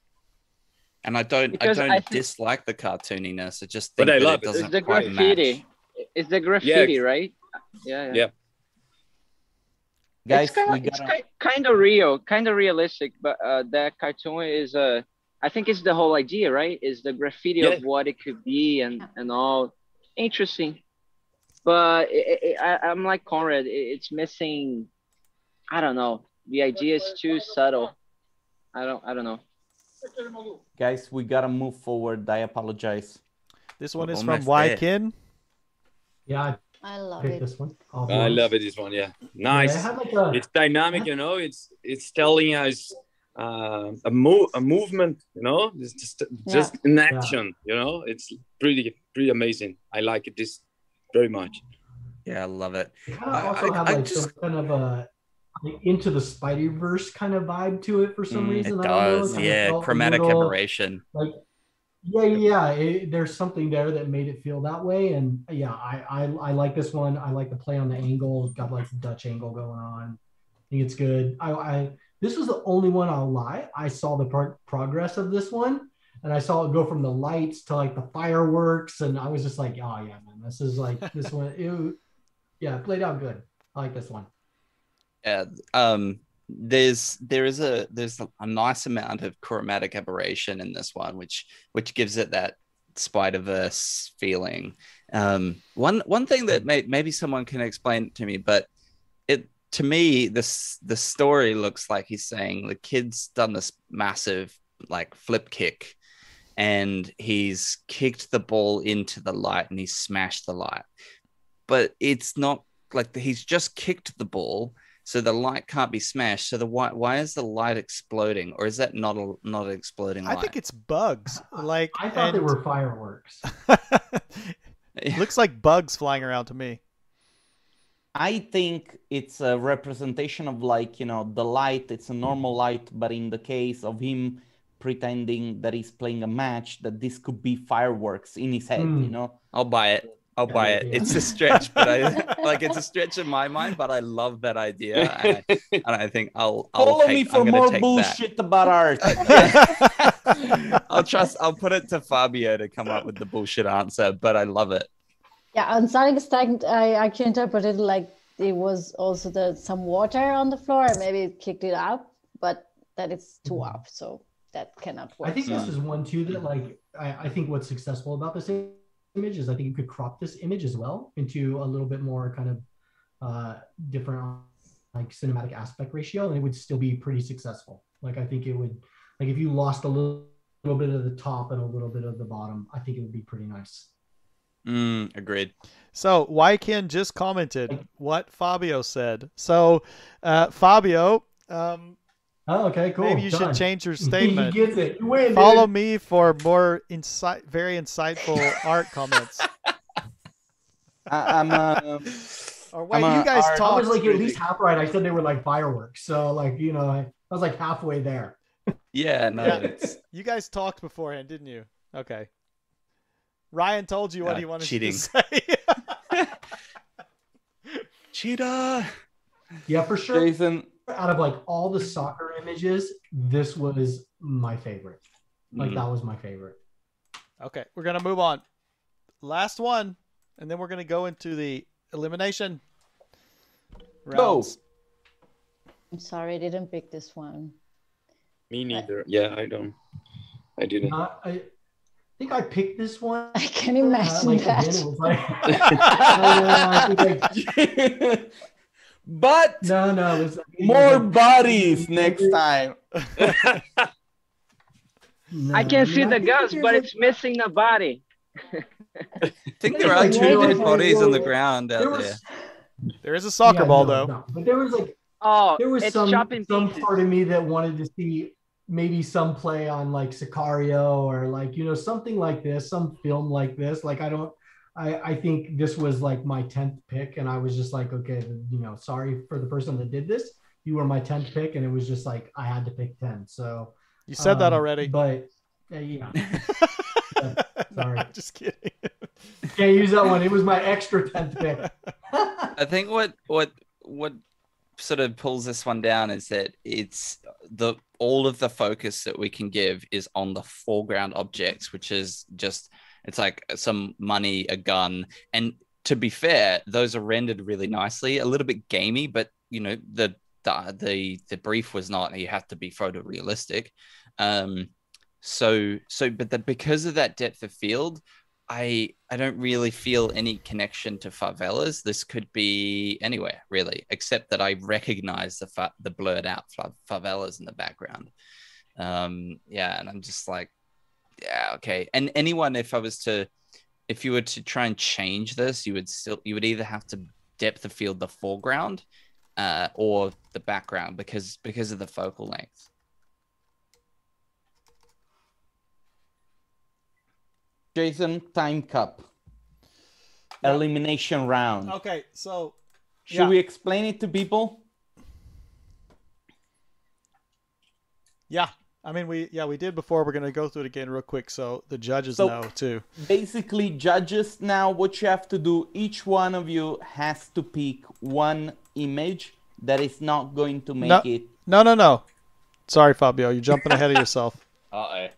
And I don't Because I I don't think- dislike the cartooniness. I just But think I that love it it. It's doesn't It's the quite graffiti. match. It's the graffiti, ex- right? Yeah. yeah. Yeah. Guys, it's kinda, gotta, ki- kind of real, kind of realistic, but uh, that cartoon is uh, I think it's the whole idea, right? Is the graffiti Yeah. of what it could be and and all interesting, but it, it, I, I'm like Conrad, it, it's missing. I don't know. The idea is too subtle. I don't. I don't know. guys, we gotta move forward. I apologize. This one We're is from almost Y there. Kin. Yeah, I I love it. this one. I love it. This one, yeah, nice. Yeah, like a, it's dynamic, you know. It's it's telling us uh, a move, a movement, you know. It's just just in action, you know. It's pretty pretty amazing. I like it this very much. Yeah, I love it. it kind of I- also I- had I just- kind of a like into the Spidey verse kind of vibe to it for some Mm, reason. it I don't know, does. kinda Yeah, chromatic little- aberration. like yeah yeah it, there's something there that made it feel that way and yeah I, I i like this one i like the play on the angle got like the dutch angle going on i think it's good i i this was the only one i'll lie i saw the pro- progress of this one and i saw it go from the lights to like the fireworks and i was just like oh yeah man this is like this one it, yeah it played out good i like this one Yeah. Um. There's there is a there's a nice amount of chromatic aberration in this one, which which gives it that Spider Verse feeling. Um. One one thing that may, maybe someone can explain to me, but it to me this the story looks like he's saying the kid's done this massive like flip kick and he's kicked the ball into the light and he's smashed the light. But it's not like he's just kicked the ball so the light can't be smashed. So the why, why is the light exploding or is that not a not an exploding I think it's bugs. Like i thought they were fireworks. It looks like bugs flying around to me. I think it's a representation of like, you know, the light, it's a normal light, but in the case of him pretending that he's playing a match, that this could be fireworks in his head, Hmm. you know? I'll buy it. I'll buy it. It's a stretch, but I like it's a stretch in my mind, but I love that idea, and I, and I think I'll, I'll Follow take, me for more take bullshit about art. I'll trust. I'll put it to Fabio to come up with the bullshit answer, but I love it. Yeah, on some extent, I actually interpreted like it was also the some water on the floor and maybe it kicked it up, but that it's too up, so that cannot work. I think so. this is one too that like I, I think what's successful about this image is I think you could crop this image as well into a little bit more kind of uh, different like cinematic aspect ratio, and it would still be pretty successful. Like I think it would like if you lost a little, little bit of the top and a little bit of the bottom, I think it would be pretty nice. Mm, agreed. So Wykin just commented what Fabio said. So uh, Fabio, um, Oh, okay, cool. maybe you should change your he statement. gets it. You win. Follow dude. me for more insight, very insightful art comments. I, I'm uh, Or wait, I'm you guys art- I talk. was like at least half right. I said they were like fireworks, so like you know I, I was like halfway there. Yeah, no, Yeah. it's You guys talked beforehand, didn't you? Okay. Ryan told you what Uh, he wanted cheating. to say. cheetah. Yeah, for sure. Jason. Out of like all the soccer images, this was my favorite. Like Mm. that was my favorite. okay, we're gonna move on. Last one, and then we're gonna go into the elimination Go. rounds. I'm sorry, I didn't pick this one. Me neither. Yeah, I don't. I didn't. Not, I think I picked this one. I can Uh, imagine like that. again, it was like, I like- but no, no, was more bodies next time. No, I can see the think guts, but it's missing the body. I think there are like two dead bodies on the you- ground there out was- there. There is a soccer yeah, ball no, though. no, but there was like Oh, there was it's some some pieces. part of me that wanted to see maybe some play on like Sicario or like you know something like this, some film like this. Like I don't, I I think this was like my tenth pick, and I was just like, okay, you know, sorry for the person that did this. You were my tenth pick, and it was just like I had to pick ten. So You said that um, already. but uh, yeah, sorry. I'm just kidding. can't use that one. It was my extra tenth pick. I think what what what sort of pulls this one down is that it's the all of the focus that we can give is on the foreground objects, which is just it's like some money, a gun, and to be fair, those are rendered really nicely, a little bit gamey, but you know the the the, the brief was not you have to be photorealistic. Um, so so but that because of that depth of field, I I don't really feel any connection to favelas. This could be anywhere really, except that I recognize the fa- the blurred out fa- favelas in the background. Um, yeah, and I'm just like, yeah, okay. And anyone, if I was to, if you were to try and change this, you would still you would either have to depth of field the foreground uh, or the background because because of the focal length. Jason, time cup. Elimination round. Okay, so Should yeah. we explain it to people? yeah, I mean we yeah we did before. We're gonna go through it again real quick so the judges So- know too. Basically, judges now, what you have to do, each one of you has to pick one image that is not going to make No. it. No, no, no. Sorry, Fabio, you're jumping ahead of yourself. Uh oh.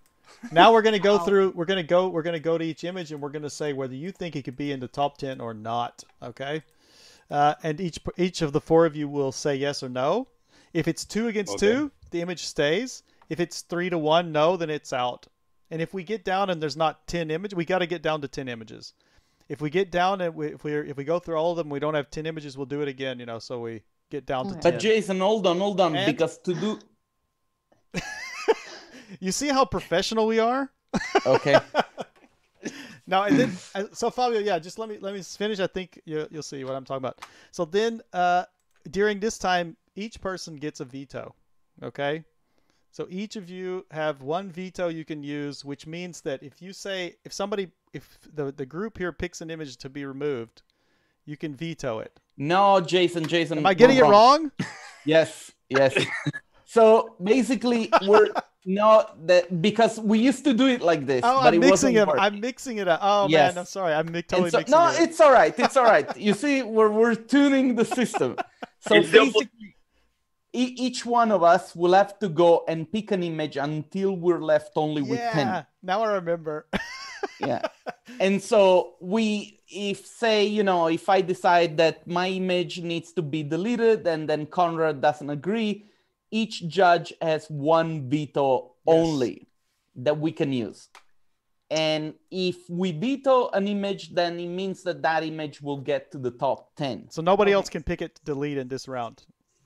Now we're gonna go through. We're gonna go. We're gonna go to each image, and we're gonna say whether you think it could be in the top ten or not. Okay. Uh, and each each of the four of you will say yes or no. If it's two against Okay. two, the image stays. If it's three to one, no, then it's out. And if we get down and there's not ten images, we got to get down to ten images. If we get down and we, if we if we go through all of them, we don't have ten images, we'll do it again. You know, so we get down to Okay. ten. But Jason, hold on, hold on, And- because to do. you see how professional we are. Okay. now and then uh, so Fabio, yeah, just let me let me finish. I think you, you'll see what I'm talking about. So then, uh, during this time, each person gets a veto. Okay, so each of you have one veto you can use, which means that if you say if somebody if the the group here picks an image to be removed, you can veto it. No, Jason, Jason. Am I getting it wrong? Yes, yes. so basically, we're no that because we used to do it like this, Oh, but I'm it mixing wasn't it. I'm mixing it up. Oh Yes. man, I'm sorry. I'm mi- And totally so- mixing no, it. it's all right. It's all right. You see, we're we're tuning the system. So It's basically, each one of us will have to go and pick an image until we're left only with yeah. ten. Now I remember. yeah and so we if say you know if i decide that my image needs to be deleted and then conrad doesn't agree each judge has one veto Yes. only that we can use and if we veto an image then it means that that image will get to the top 10 so nobody else can pick it to delete in this round.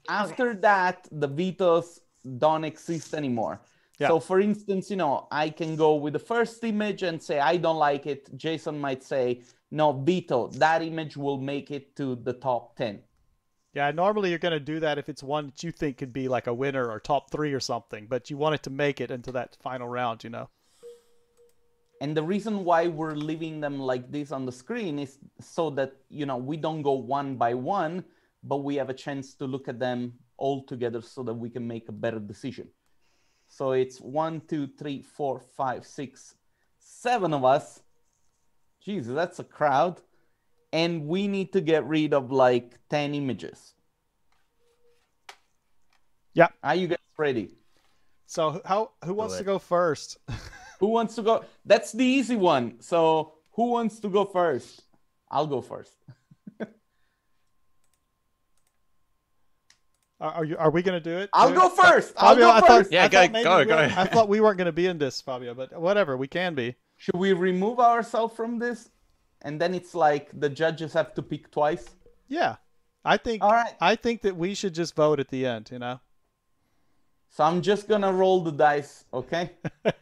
After that the vetoes don't exist anymore Yeah. so for instance you know i can go with the first image and say i don't like it jason might say no veto that image will make it to the top 10 Yeah, normally you're going to do that if it's one that you think could be like a winner or top three or something, but you want it to make it into that final round, you know? and the reason why we're leaving them like this on the screen is so that you know we don't go one by one but we have a chance to look at them all together so that we can make a better decision so it's one two three four five six seven of us jesus that's a crowd and we need to get rid of like 10 images Yeah. are you guys ready So how who wants to go first? Who wants to go? That's the easy one. So who wants to go first? I'll go first. Are, are you are we going to do it? I'll go first. I'll Fabio, go I thought- first. Yeah, I go- go, we go. weren't- I thought we weren't going to be in this, Fabio, but whatever, we can be. Should we remove ourselves from this? And then it's like the judges have to pick twice. Yeah. I think All right. I think that we should just vote at the end, you know. So I'm just gonna roll the dice, okay?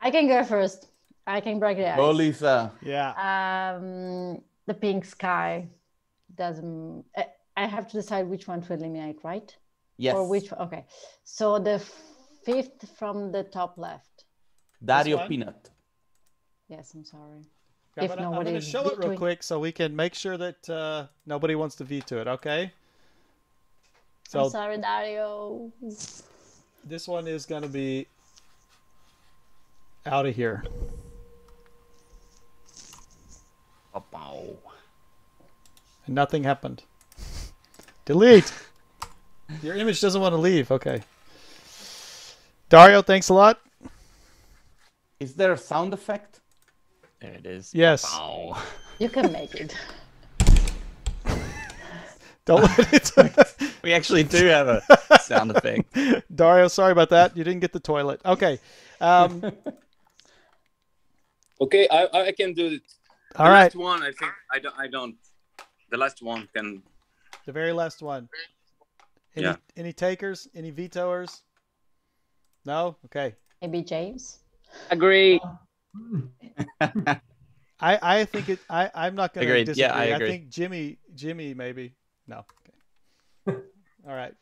I can go first. I can break the ice. Go, Lisa. Yeah. Um, the pink sky doesn't. I, I have to decide which one to eliminate, right? Yes. Or which? Okay. So the fifth from the top left. Dario? Peanut. Yes, I'm sorry. I'm If gonna, I'm gonna show it real quick so we can make sure that uh, nobody wants to veto it, okay? So I'm sorry, Dario. this one is going to be out of here. And nothing happened. Delete. Your image doesn't want to leave. Okay. Dario, thanks a lot. Is there a sound effect? There it is. Yes. Wow. You can make it. Don't let it. We actually do have a sound effect. Dario, sorry about that. You didn't get the toilet. Okay. Um, Okay, I I can do it. all the right. last one, I think I don't. I don't. The last one can. The very last one. Any, Yeah. any takers? Any vetoers? No? Okay. Maybe James. Agree. I I think it. I I'm not gonna Agreed. disagree. Yeah, I agree. I think Jimmy Jimmy maybe no. Okay. All right.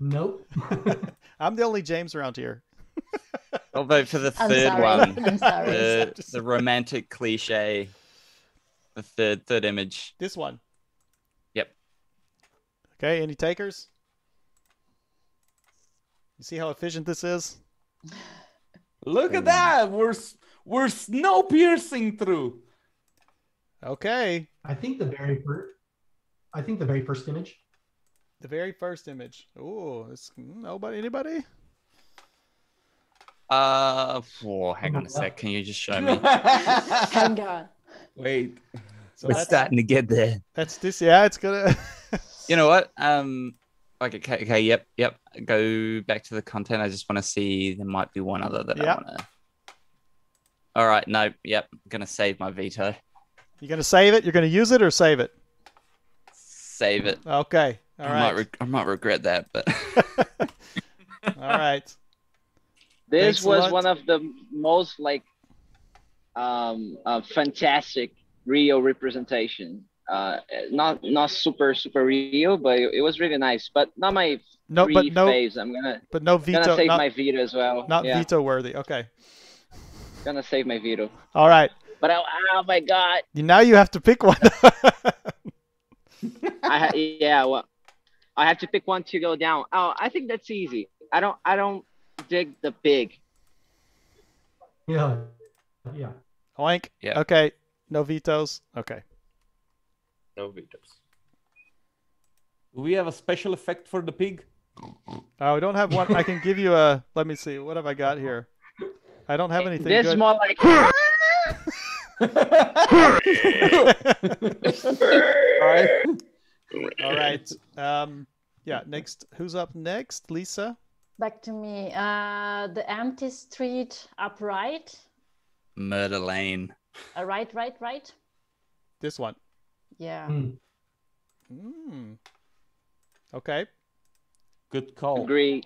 Nope. I'm the only James around here. I'll vote for the I'm third sorry. one. I'm sorry. The, the romantic cliche. The third third image. This one. Yep. Okay. Any takers? You see how efficient this is? Look at that. We're we're snow piercing through. Okay. I think the very first. I think the very first image. The very first image. Ooh, it's nobody. Anybody? Uh, whoa, hang on a sec. Can you just show me? Hang on. Wait. So We're starting to get there. that's this. Yeah, it's gonna. You know what? Um, okay, okay, okay, yep, yep. Go back to the content. I just want to see. There might be one other that I want to. All right, no, yep. I'm gonna save my veto. You're gonna save it? You're gonna use it or save it? Save it. Okay. All I might, re- I might regret that, but All right. This Thanks was one of the most like um uh, fantastic Rio representation. Uh, not not super super real, but it, it was really nice. But not my No, free but no, phase. I'm gonna but no veto. gonna save Not, my veto as well. not yeah, veto worthy. Okay. gonna save my veto. All right. But I, oh my god, Now you have to pick one. I ha- yeah, well, I have to pick one to go down. Oh, I think that's easy. I don't I don't dig the big. Yeah. Yeah. Oink. Yeah. Okay. No vetoes. Okay. No vetoes. Do we have a special effect for the pig? Oh, don't have one. I can give you a. Let me see. What have I got here? I don't have anything This good. more like All right. All right. Um. Yeah. Next. Who's up next? Lisa. Back to me. Uh, the empty street upright. Murder Lane. Uh, right, right, right. This one. Yeah. Hmm. Hmm. Okay. Good call. agree.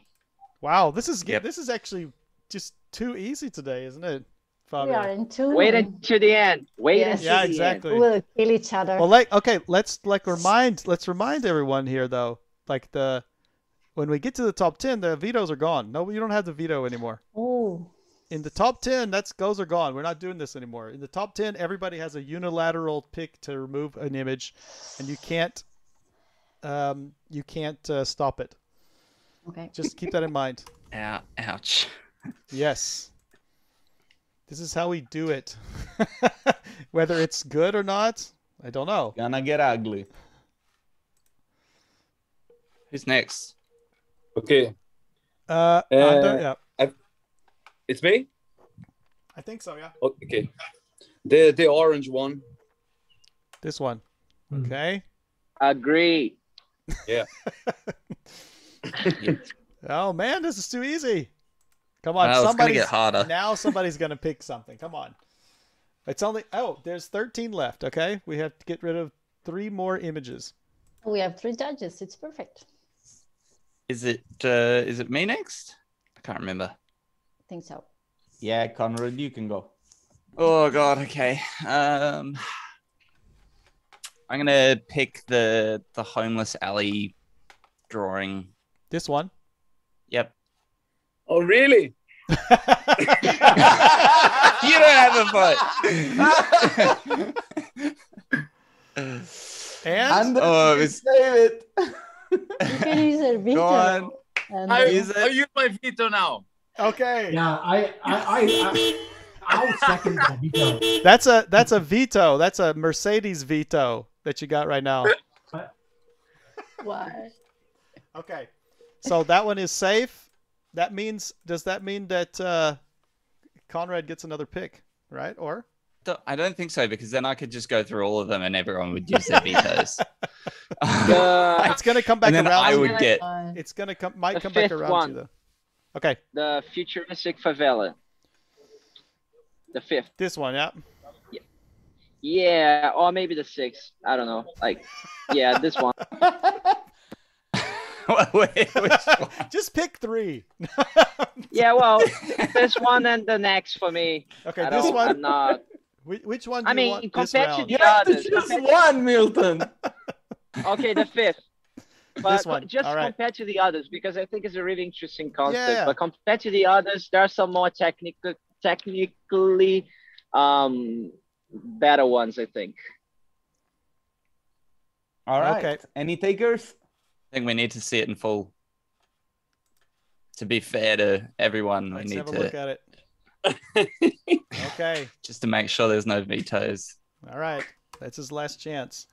Wow. This is Yep. this is actually just too easy today, isn't it, We are Fabio? in tune. Wait until the end. Wait Yes. until Yeah. the end. Exactly. We'll kill each other. Well, like okay, let's like remind let's remind everyone here though, like the when we get to the top ten, the vetoes are gone. No, you don't have the veto anymore. Ooh. In the top ten, that's those are gone. We're not doing this anymore. In the top ten, everybody has a unilateral pick to remove an image, and you can't um you can't uh, stop it. Okay. Just keep that in mind. Ow, ouch. Yes. This is how we do it. Whether it's good or not, I don't know. Gonna get ugly. Who's next? Okay, Uh, Uh, Ander- yeah, it's me. I think so. Yeah, Oh, Okay, the the orange one. this one. Hmm. Okay. Agree. Yeah. Oh man, this is too easy. Come on, Uh, it's gonna somebody's get harder. now. Somebody's gonna pick something. Come on. It's only oh, there's 13 left. Okay, we have to get rid of three more images. We have three judges. It's perfect. Is it uh, is it me next? I can't remember. I think so. Yeah, Conrad, you can go. Oh god, okay. Um I'm gonna pick the the homeless alley drawing. This one. Yep. Oh, really? You don't have a vote. And And Oh, it's- save it. You can use a veto. Go on. And I, I use my veto now. Okay, Yeah. I. I. I, I I'll second that veto. that's a that's a veto. That's a Mercedes veto that you got right now. why? Okay, so that one is safe. That means does that mean that uh, Conrad gets another pick, right? Or I don't think so because then I could just go through all of them and everyone would use their vetoes. It's gonna come back and then around. I would get It's gonna come might come back fifth around to one. you though. Okay, the futuristic favela. The fifth. this one, yeah. Yeah, yeah or maybe the sixth. I don't know. Like, yeah, this one. well, Which one? Just pick three. Yeah, well, this one and the next for me. Okay, I this one. I'm not. Which, which one do I you mean, want this compared to round? the You have to others. choose one, Milton. Okay, the fifth. But one, just all right. compared to the others, because I think it's a really interesting concept. Yeah. But compared to the others, there are some more technical, technically um, better ones, I think. All right. Okay. Any takers? I think we need to see it in full. To be fair to everyone, we Let's need have a look to at it. Okay. just to make sure there's no vetoes. All right. That's his last chance.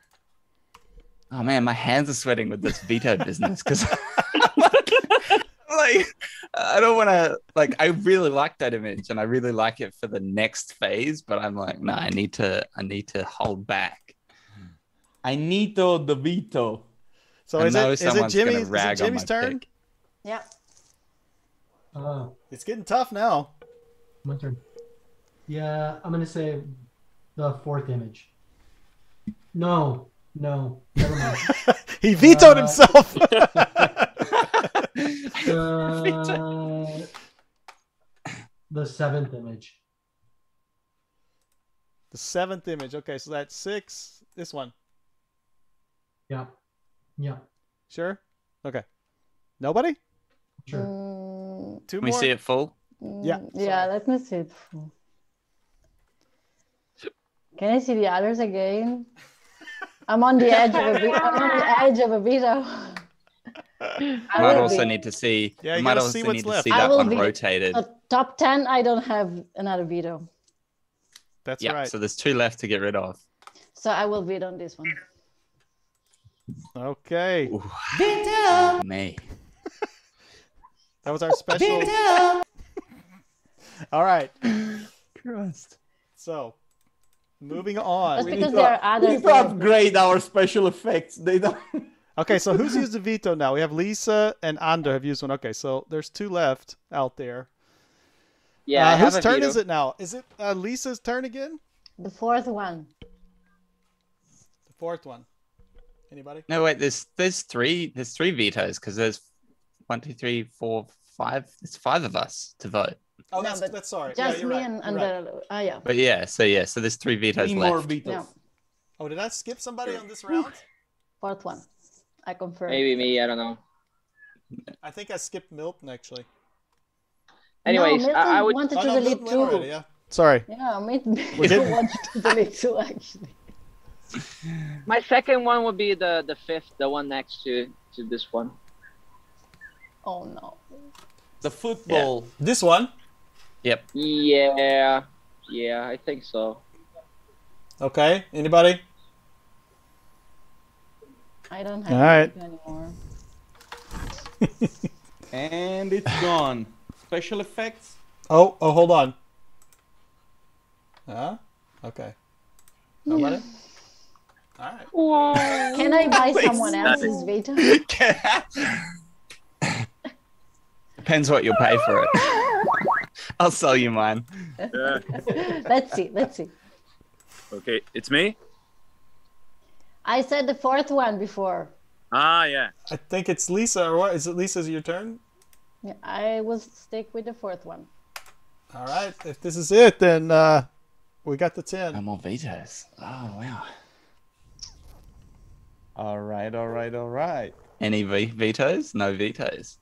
Oh man, my hands are sweating with this veto business because like I don't want to like I really like that image and I really like it for the next phase, but I'm like, no, I need to I need to hold back. I need to the veto. So is it, is it someone's gonna Jimmy's, is it Jimmy's turn? pick. Yeah. Uh, It's getting tough now. my turn. Yeah, I'm gonna say the fourth image. No, no, never mind. he vetoed Uh, himself. Uh, the seventh image. the seventh image. Okay, so that's six. This one. Yeah, yeah, Sure? Okay. Nobody? sure. Mm, Two Can we more? see it full? Yeah, mm, yeah, sorry. let me see it. Full. Can I see the others again? I'm on the edge of a ve- I'm on the edge of a veto. I I might also be. need to see Yeah, you might also see what's need to left. see I that will one be- rotated. So top 10, I don't have another veto. That's yeah, right. so there's two left to get rid of. So I will veto on this one. Okay. Veto. Me. That was our special. Veto. All right. Christ. So, moving on. That's We because need to- there are we need to upgrade our special effects. They don't. Okay, so who's used the veto now? We have Lisa and Ander have used one. Okay, so there's two left out there. Yeah, Uh, I have whose a turn veto. is it now? Is it uh, Lisa's turn again? The fourth one. The fourth one. Anybody? No, wait. There's there's three there's three vetoes because there's one, two, three, four, five. It's five of us to vote. Oh, No, that's, but that's sorry. Just you're me right. and, You're and right. the. Oh, yeah. But yeah, so yeah, so there's three vetoes Three left. more vetoes. Yeah. Oh, did I skip somebody on this round? Fourth one. I confirm. Maybe me, I don't know. I think I skipped Milton actually. Anyways, no, I, I Milton would. wanted Oh, to no, delete Milton two. already, yeah. Sorry. Yeah, me We did- wanted to delete two actually. My second one would be the the fifth, the one next to to this one. Oh no. The football. This one. Yep. Yeah, yeah, I think so. Okay. Anybody? I don't have All right. anymore. And it's gone. Special effects. Oh, oh, hold on. Huh? Okay. Nobody? All right. Can I buy someone else's veto? Depends what you'll pay for it. I'll sell you mine. Yeah. let's see. Let's see. Okay, it's me. I said the fourth one before. Ah, yeah. I think it's Lisa, or what? Is it Lisa's your turn? Yeah, I will stick with the fourth one. All right. If this is it, then uh, we got the No 10. more vetoes. Oh wow. All right, all right, all right. Any v- vetoes? No vetoes.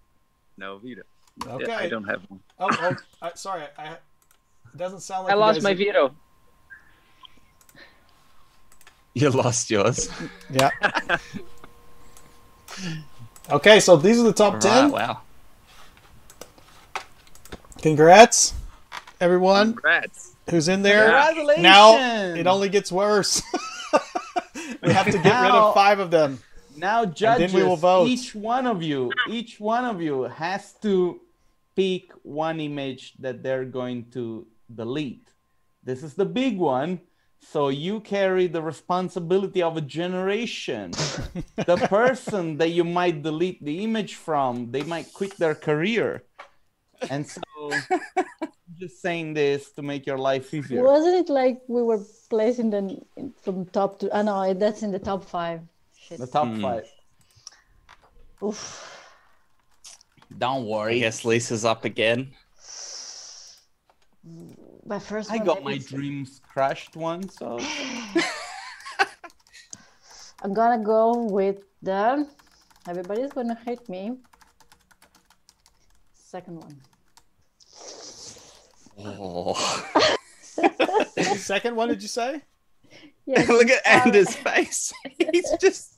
No veto. Okay. Yeah, I don't have one. Oh, oh uh, sorry. I, it doesn't sound like I lost guys- my veto. You lost yours. Yeah. okay, so these are the top Right, 10. wow. Congrats, everyone Congrats. who's in there. Congratulations. Now it only gets worse. we have to get rid of five of them. Now, judges, then we will vote. each one of you, each one of you has to pick one image that they're going to delete. This is the big one. So you carry the responsibility of a generation. the person that you might delete the image from, they might quit their career. And so I'm just saying this to make your life easier. Wasn't it like we were placing them from top to? Oh no, that's in the top five. Shit. The top Hmm. five. Oof. Don't I worry. guess Lisa's up again. My first I one got my is- dreams crushed one, so I'm gonna go with the. Everybody's gonna hate me. Second one. Oh. Second one, did you say? Yes, Look at uh, I'm. Anders' face. He's just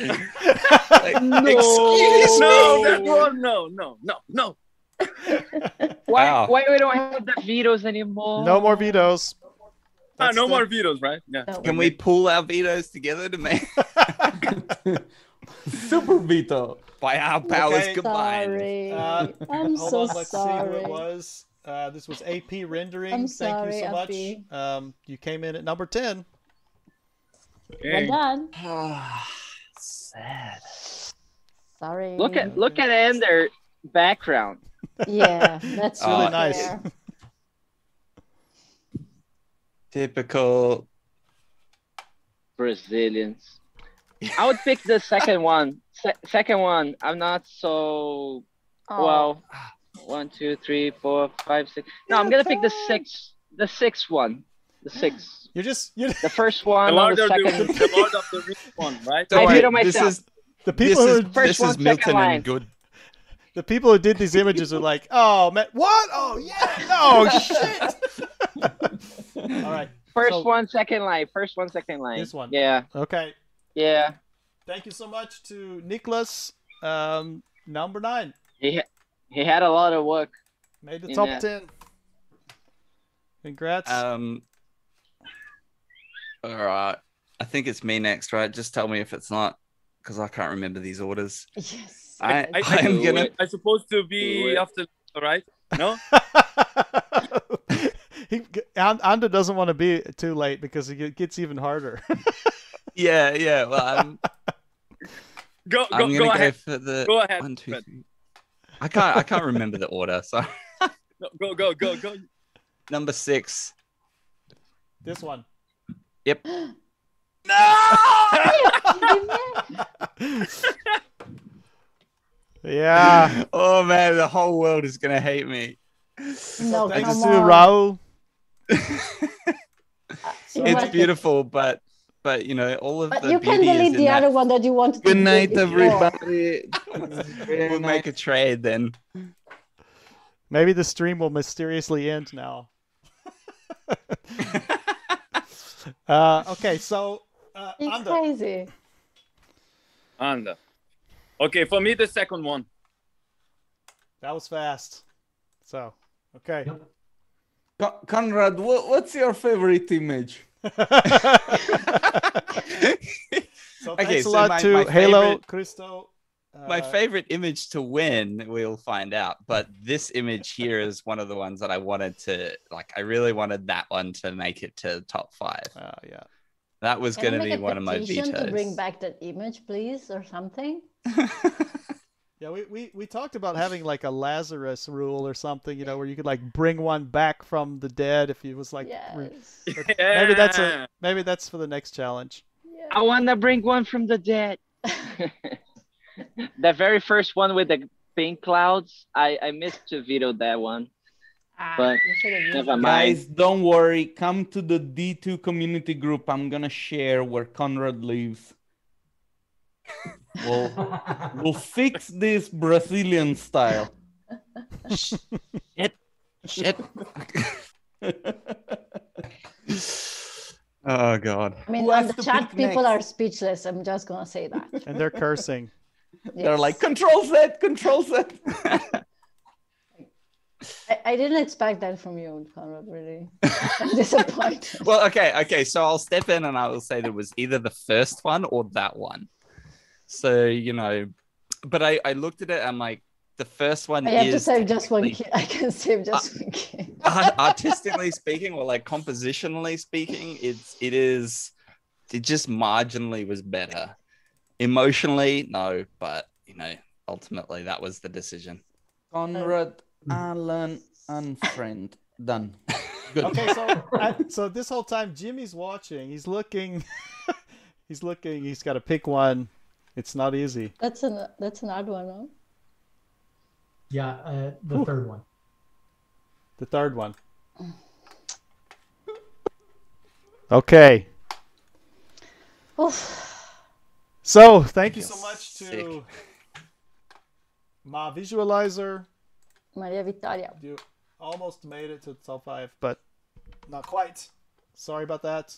like, No. excuse No, me. that one, no, no, no, no. Why, Wow. why we don't have the vetoes anymore? No more vetoes. Ah, no the- more videos, right? Yeah. No. Can we pull our vetoes together to make super veto. by our powers Okay. combined? Sorry. Uh, I'm Hold so on, let's see who sorry. it was. Uh, this was AP rendering. I'm Thank you sorry, so much. Um, you came in at number ten. Okay. Well done. Sad. Sorry. Look at look at Ander background. Yeah, that's really nice. fair. Typical. Brazilians. I would pick the second one. Se- second one. I'm not so Oh, well. One, two, three, four, five, six. No, I'm gonna pick the six. The sixth one. The sixth. You're just you're... The first The one on Lord, the of the, second. the Lord of the Rings one, right? Don't I worry, veto this myself. is the people is who First this one, is Milton line. and good. the people who did these images are like, oh man, what? Oh yeah, no shit. All right, First So- one, second line. First one, second line. This one. Yeah, okay. yeah. Thank you so much to Nicholas. Um, number nine He ha- he had a lot of work. made the top that. ten. Congrats. Um. All right. I think it's me next, right? Just tell me if it's not, because I can't remember these orders. yes. I, I, I am gonna. it. I'm supposed to Do be it. after, right? No? he, An- Ander doesn't want to be too late because it gets even harder. Yeah, yeah. Well, I'm. Go, go, I'm go gonna go, ahead. for the Go ahead, one, two, I can't. I can't remember the order. So No, Go, go, go, go. number six. this one. Yep. No! yeah. Oh man, the whole world is gonna hate me. No, Thanks come to on. Raul. It's beautiful, but but you know all of But the you can delete the that. other one that you wanted to Good night, everybody. We'll make a trade then. Maybe the stream will mysteriously end now. Uh, okay, so uh, It's Ander. crazy. And uh, okay, for me, the second one. That was fast. So, okay. Yep. Con- Conrad, what, what's your favorite image? so Okay, thanks a so lot my- to my Halo, favorite- Christo. Uh, My favorite image to win, we'll find out. But this image here is one of the ones that I wanted to like. I really wanted that one to make it to top five. Uh, yeah. That was going to be one of my petition vetoes. to bring back that image, please, or something? Yeah, we, we, we talked about having like a Lazarus rule or something, you know, where you could like bring one back from the dead if he was like. re- Yes. maybe that's a maybe that's for the next challenge. I wanna bring one from the dead. the very first one with the pink clouds. I I missed to veto that one. Ah, But you should have used Never mind. Guys, don't worry. Come to the D2 community group. I'm gonna share where Conrad lives. We'll we'll fix this Brazilian style. Shit. Shit. oh god. I mean, Who on has the chat, pick people are speechless. I'm just gonna say that. And they're cursing. They're like control Z, control Z. I, I didn't expect that from you, Conrad. Really, I'm disappointed. Well, okay, okay. So I'll step in and I will say there was either the first one or that one. So you know, but I I looked at it. I'm like, the first one I have to save just one kid. I can save uh, just one kid. artistically speaking or like compositionally speaking it's it is it just marginally was better emotionally no but you know ultimately that was the decision Conrad, Allen, and friend. Done. Good. Okay, so I, so this whole time Jimmy's watching. He's looking. he's looking. He's got to pick one. It's not easy. That's an that's an odd one, huh? Yeah, uh, the Ooh. third one. The third one. Okay. Oof. So thank you so much to sick. my visualizer. Maria Victoria. You almost made it to the top five, but not quite. Sorry about that.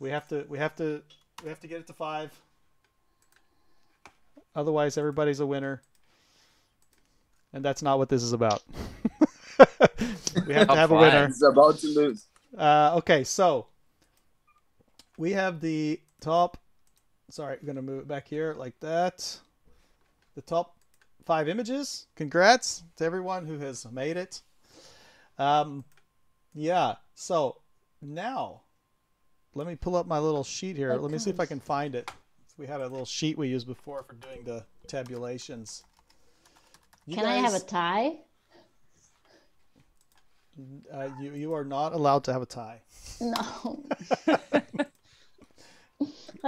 We have to we have to we have to get it to five. Otherwise everybody's a winner. And that's not what this is about. we have to have a winner. It's about to lose. Uh, okay, so we have the top. Sorry, I'm gonna move it back here like that. The top five images. Congrats to everyone who has made it. Um, yeah. So now, let me pull up my little sheet here. Let me see if I can find it. We had a little sheet we used before for doing the tabulations. You Can I have a tie? Uh, you you are not allowed to have a tie. No.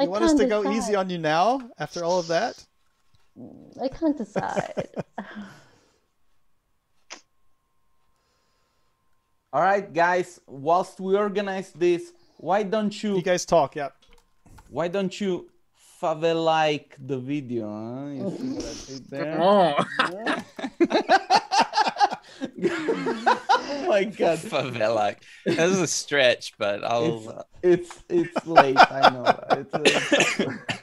You want us to go easy on you now after all of that? Mm, I can't decide. All right, guys. Whilst we organize this, why don't you You guys talk, yeah. why don't you favela like the video? Huh? You see what I did there? Oh, oh my god. Favela. That was a stretch, but I'll. It's it's it's late. I know. It's,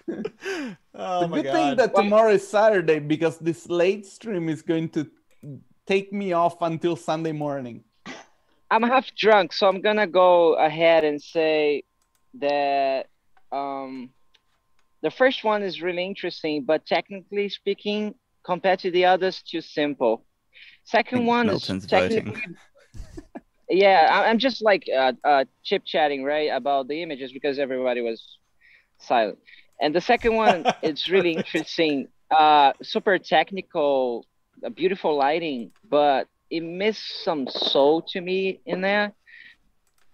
it's, Oh the my good god. thing that tomorrow is Saturday because this late stream is going to take me off until Sunday morning. I'm half drunk, so I'm gonna go ahead and say that um, the first one is really interesting, but technically speaking, compared to the others, too simple. Second one Milton's is technically. Yeah, I- I'm just like uh, uh, chip chatting, right, about the images because everybody was silent. And the second one, it's really interesting. Uh, super technical, uh, beautiful lighting, but it missed some soul to me in there.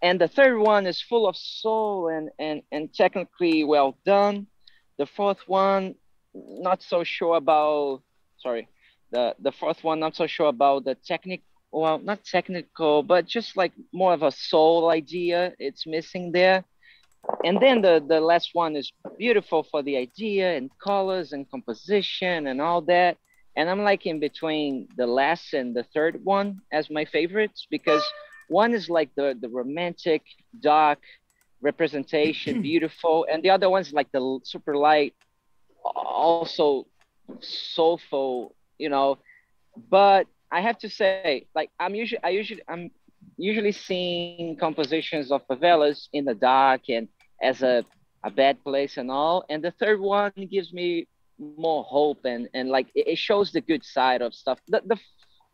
And the third one is full of soul and and and technically well done. The fourth one, not so sure about. Sorry, the the fourth one, I'm not so sure about the technical. Well, not technical, but just like more of a soul idea. It's missing there. And then the the last one is beautiful for the idea and colors and composition and all that and I'm like in between the last and the third one as my favorites because one is like the the romantic dark representation beautiful and the other one's like the super light also soulful you know. But I have to say like I'm usually I usually I'm usually seeing compositions of favelas in the dark and as a a bad place and all. And the third one gives me more hope and and like it, shows the good side of stuff. The, the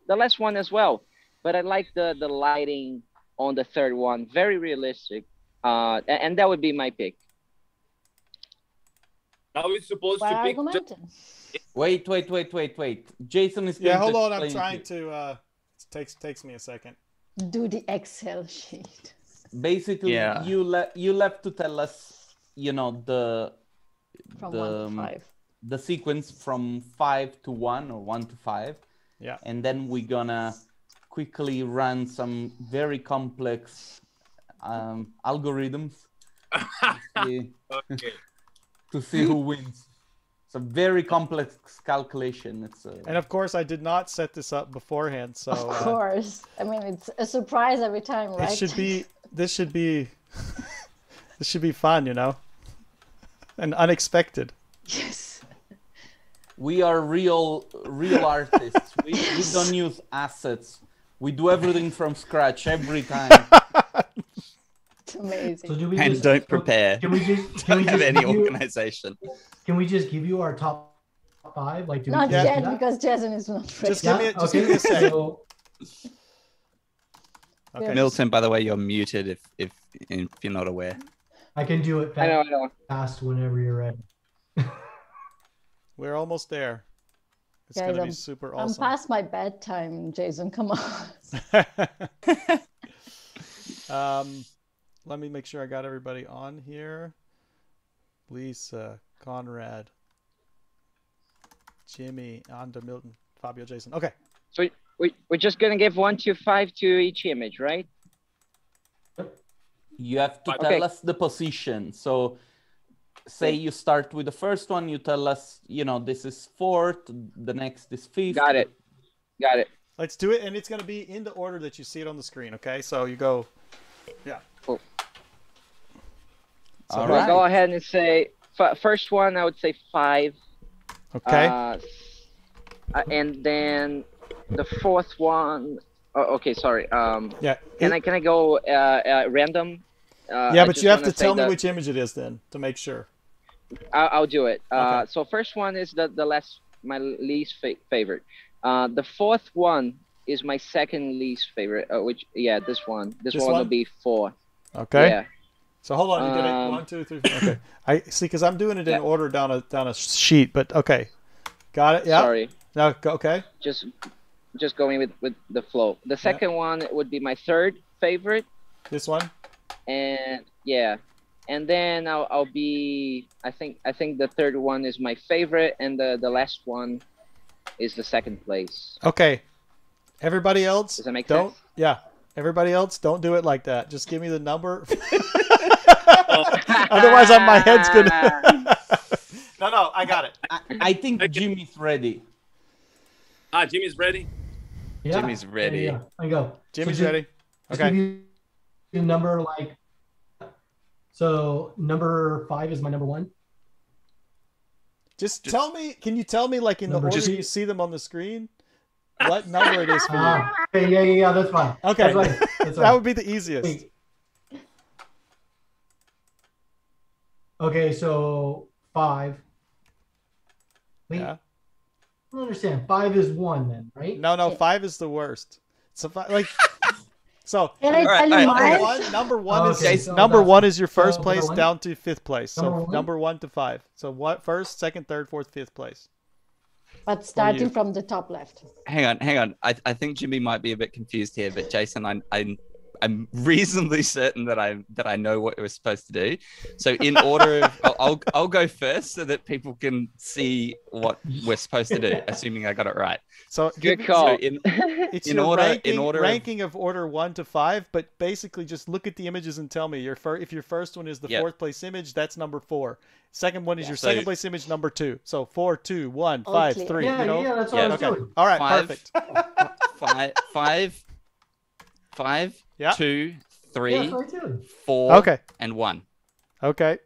the last one as well. But i like the the lighting on the third one. Very realistic. Uh a- and, that would be my pick now we're supposed Well to pick. Just. Wait, wait, wait, wait, wait. Jason is Yeah, hold on. I'm trying it. to. Uh, it takes takes me a second. Do the Excel sheet. Basically, Yeah. you le- you left to tell us, you know, the From the one to five. the sequence from five to one or one to five. Yeah. And then we're gonna quickly run some very complex um, algorithms okay. To see who wins. It's a very complex calculation. It's a, And of course, I did not set this up beforehand, so Of uh, course. I mean, it's a surprise every time, right? it should be. This should be. this should be fun, you know, and unexpected. Yes. we are real real artists. we, we don't use assets. We do everything from scratch every time. It's amazing. So do we and just, don't prepare. Can we just can we Don't have just any give you, organization. can we just give you our top five? Like do we Not just do yet, that? because Jason is not ready. Just give me, just give me a sec. So, Okay. Milton, by the way, you're muted if if if you're not aware. I can do it i know fast, i know fast whenever you're ready. We're almost there. It's Guys, gonna be I'm- super awesome. I'm past my bedtime, Jason. Come on. um, let me make sure I got everybody on here. Lisa, Conrad, Jimmy, on to Milton. Fabio, Jason. Okay. So we, we're just gonna give one to five to each image, right? You have to Okay. tell us the position. So say you start with the first one, you tell us, you know, this is fourth, the next is fifth. Got it. Got it. Let's do it, and it's gonna be in the order that you see it on the screen. Okay, so you go. Yeah. Cool. So All right. go ahead and say f- first one. I would say five. Okay. Uh, uh, and then the fourth one oh, okay, sorry. Um, yeah. can it- I can I go uh, uh, random? Uh, yeah, I but you have to tell me which image it is then to make sure. I'll, I'll do it. Uh, Okay. So first one is the the last my least fa- favorite. Uh, the fourth one is my second least favorite. Uh, which yeah, this one. This, This one, will be four. Okay. Yeah. So hold on, you did it Um, one, two, three. Four. Okay. I see because I'm doing it in Yeah. order down a down a sheet, but okay. Got it. Yeah. Sorry. No, okay. Just just going with with the flow. The second one would be my third favorite. This one. and yeah and then I'll, I'll be i think i think the third one is my favorite and the the last one is the second place Okay. Everybody else, Does that make don't. sense? Yeah. Everybody else, don't do it like that. Just give me the number. Otherwise, on my head's gonna. no, no, I got it. I, I think Okay. Jimmy's ready. Ah, Jimmy's ready. Yeah. Jimmy's ready. Yeah, yeah. I go. Jimmy's So ready. Okay. you number like. So number five is my number one. Just tell me. Can you tell me, like in the order two. you see them on the screen, what number it is for you? Ah, okay, yeah, yeah, yeah. That's fine. Okay. That's fine. That's that would be the easiest. Wait. Okay, so five. Wait, Yeah. I don't understand. Five is one then, right? No, no, five is the worst. So fi- like, so Alright, tell you alright, number mine? one, number one is Okay, so number one is your first so place one? down to fifth place. So Number one? number one to five. So what? First, second, third, fourth, fifth place. But starting you. from the top left. Hang on, hang on. I, I think Jimmy might be a bit confused here, but Jason, I, I, I'm reasonably certain that I that I know what we're supposed to do. So in order, of, I'll, I'll I'll go first so that people can see what we're supposed to do, assuming I got it right. So good give- call So in It's In your order- in ranking, order of- ranking of... order one to five, but basically just look at the images and tell me your fir- if your first one is the Yep. fourth place image, that's number four. Second one is Yeah. your So- second place image, number two. So four, two, one, All five, clear. three. Yeah, you know? yeah, that's what Yeah, I was Okay. doing. All right. Five. Perfect. five, five, five, Yeah. two, three, that's what I was doing. four, Okay. and one. Okay.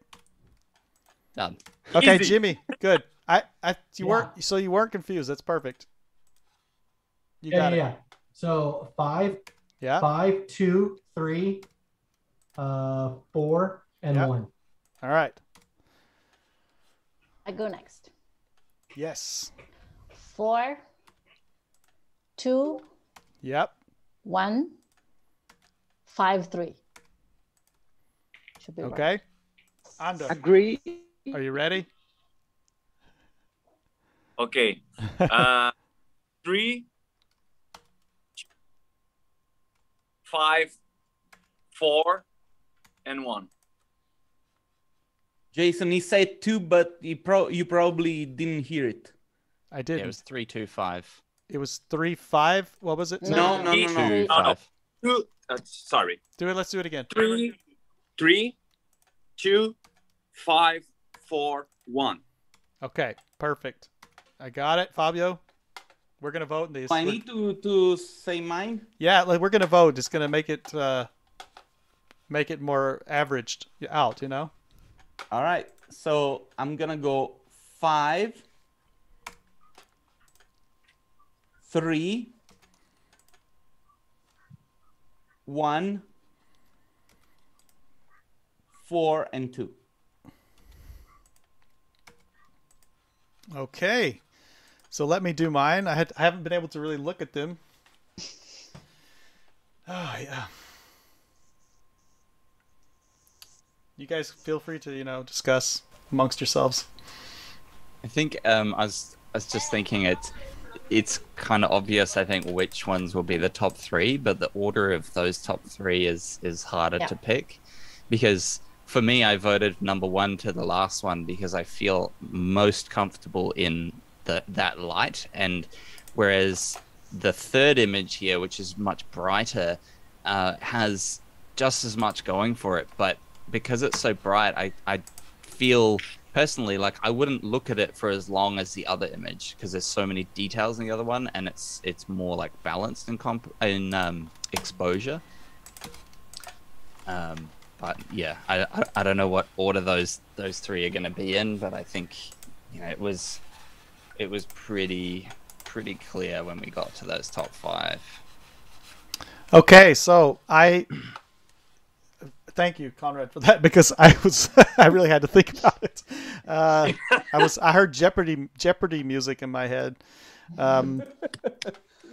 Done. Okay, Easy. Jimmy. Good. I, I, you Yeah. weren't, so you weren't confused. That's perfect. You Yeah, got yeah, it. yeah. So five, Yeah. five, two, three, uh, four, and Yeah. one. All right. I go next. Yes. Four, two, Yep. one, five, three. Should be right. Okay. Ando, agree are you ready? Okay. Uh, three, five, four, and one. Jason, he said two, but you, pro- you probably didn't hear it. I Yeah, did. it was three, two, five. it was three, five. What was it? No, no, no, no. Two, no. five. Two. Uh, sorry. Do it. Let's do it again. Three, three, two, five, four, one. Okay. Perfect. I got it, Fabio. We're gonna vote in these. I need to, to say mine. Yeah, like we're gonna vote. It's gonna make it uh, make it more averaged out. You know. All right. So I'm gonna go five, three, one, four, and two. Okay. So let me do mine. I had I haven't been able to really look at them. Oh yeah. You guys feel free to you know discuss amongst yourselves. I think um, I was I was just thinking it. It's kind of obvious, I think, which ones will be the top three, but the order of those top three is is harder Yeah. to pick, because for me, I voted number one to the last one because I feel most comfortable in the that light, and whereas the third image here, which is much brighter, uh, has just as much going for it. But because it's so bright, I, I feel personally like I wouldn't look at it for as long as the other image because there's so many details in the other one, and it's it's more like balanced in comp in um, exposure. Um, but yeah, I, I, I don't know what order those those three are going to be in, but I think you know it was it was pretty pretty clear when we got to those top five. Okay, so I thank you, Conrad, for that because I was I really had to think about it. Uh, I was I heard Jeopardy Jeopardy music in my head. Um,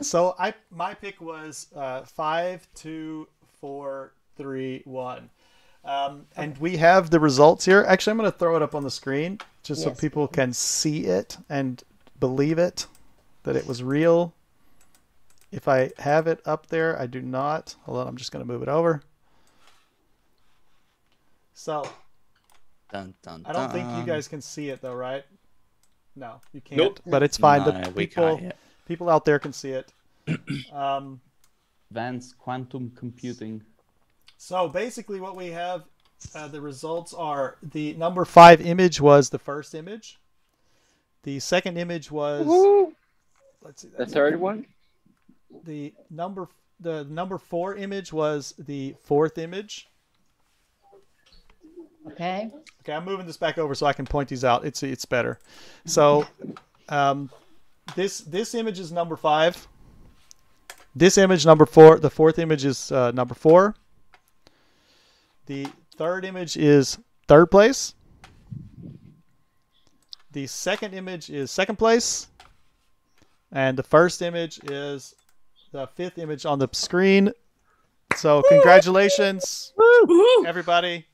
so I my pick was uh, five, two, four, three, one. Um, and we have the results here. Actually, I'm going to throw it up on the screen just so people can see it and believe it that it was real. If I have it up there, I do not. Hold on, I'm just going to move it over. So Dun, dun, I don't think you guys can see it though, right? No, you can't. Nope. But it's fine. No, the people people out there can see it. um, Advanced quantum computing. So basically, what we have, uh, the results are the number five image was the first image. The second image was let's see, The that's- third one? the number the number four image was the fourth image. Okay. Okay, I'm moving this back over so I can point these out. It's it's better. So, um, this this image is number five. This image number four. The fourth image is uh, number four. The third image is third place. The second image is second place, and the first image is the fifth image on the screen. So congratulations, everybody.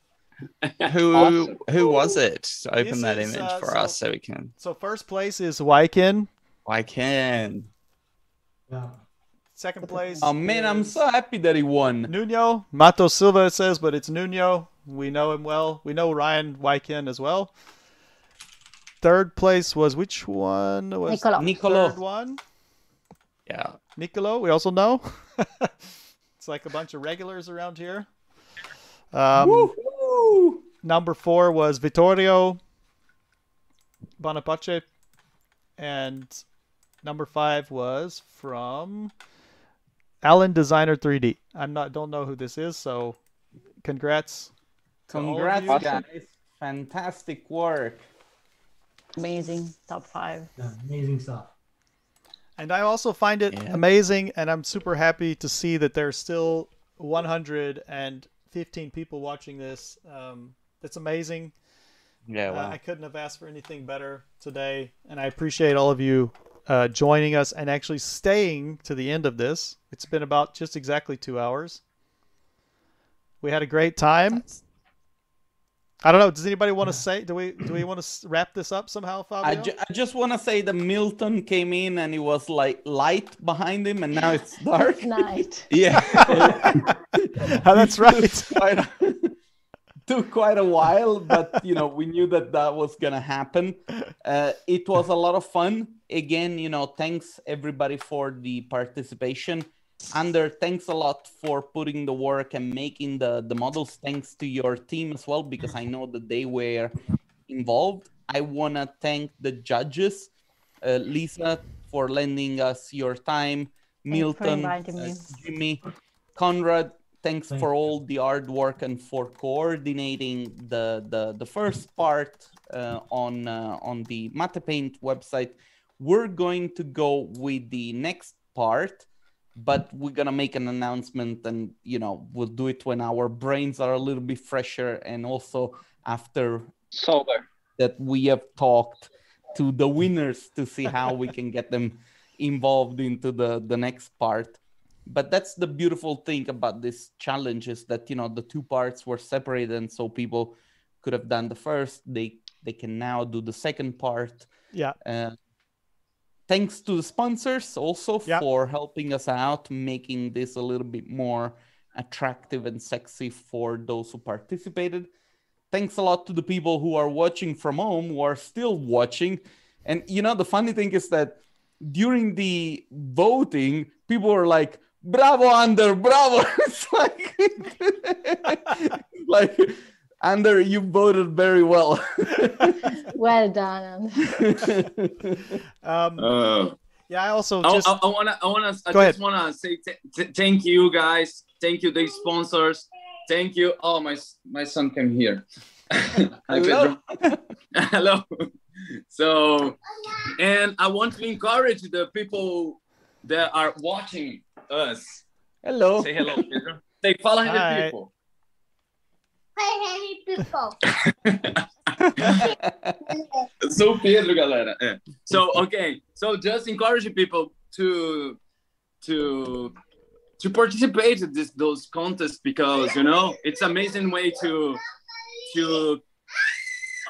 Who Awesome. who was it? Open This that is, image uh, for so- us so we can. So first place is Wykin. I can. Yeah. Second place. Oh man, I'm so happy that he won. Nuno Mato Silva. It says, but it's Nuno. We know him well. We know Ryan Wykin as well. Third place was which one was Nicola. Nicolo. third one? Yeah. Nicolo. We also know. it's like a bunch of regulars around here. Um, Woohoo! number four was Vittorio Bonapace, and number five was from Alan Designer 3D. I'm not don't know who this is, so congrats. to Congrats, you. Awesome. guys! Fantastic work. Amazing. Top five. yeah, amazing stuff. And I also find it Yeah. amazing, and I'm super happy to see that there's still 115 people watching this. Um, that's amazing. Yeah. Uh, I couldn't have asked for anything better today, and I appreciate all of you uh, joining us and actually staying to the end of this. It's been about just exactly two hours. We had a great time. That's- I don't know. Does anybody want to say? Do we do we want to wrap this up somehow, Fabio? I, ju- I just want to say that Milton came in and it was like light behind him, and now it's dark. Night. Yeah. Oh, that's right. quite a, took quite a while, but you know we knew that that was gonna happen. Uh, it was a lot of fun. Again, you know, thanks everybody for the participation. Ander, thanks a lot for putting the work and making the the models. Thanks to your team as well because I know that they were involved. I wanna thank the judges, uh, Lisa for lending us your time, for Milton, uh. Jimmy, Conrad, thanks Thank for you. all the hard work and for coordinating the the, the first part uh, on uh, on the Mattepaint website. We're going to go with the next part, but we're gonna make an announcement, and you know we'll do it when our brains are a little bit fresher, and also after Sober. that we have talked to the winners to see how we can get them involved into the the next part but that's the beautiful thing about this challenge is that you know the two parts were separated and so people could have done the first they they can now do the second part yeah. uh, thanks to the sponsors also for helping us out making this a little bit more attractive and sexy for those who participated thanks a lot to the people who are watching from home who are still watching and you know the funny thing is that during the voting, people were like, "Bravo, Ander! Bravo!" it's like, like, Ander, you voted very well. well done. Um, Uh, yeah, I also I, just I, I wanna, I wanna, I Go just ahead. wanna say t- t- thank you guys, thank you the sponsors, thank you. Oh, my my son came here. Hello. Hello. So, and I want to encourage the people that are watching us. Hello. Say hello, Pedro. Say fala Hi. Rede people. Sou Pedro, galera. É. So, okay. So just encourage people to to to participate in this those contests because you know it's amazing way to to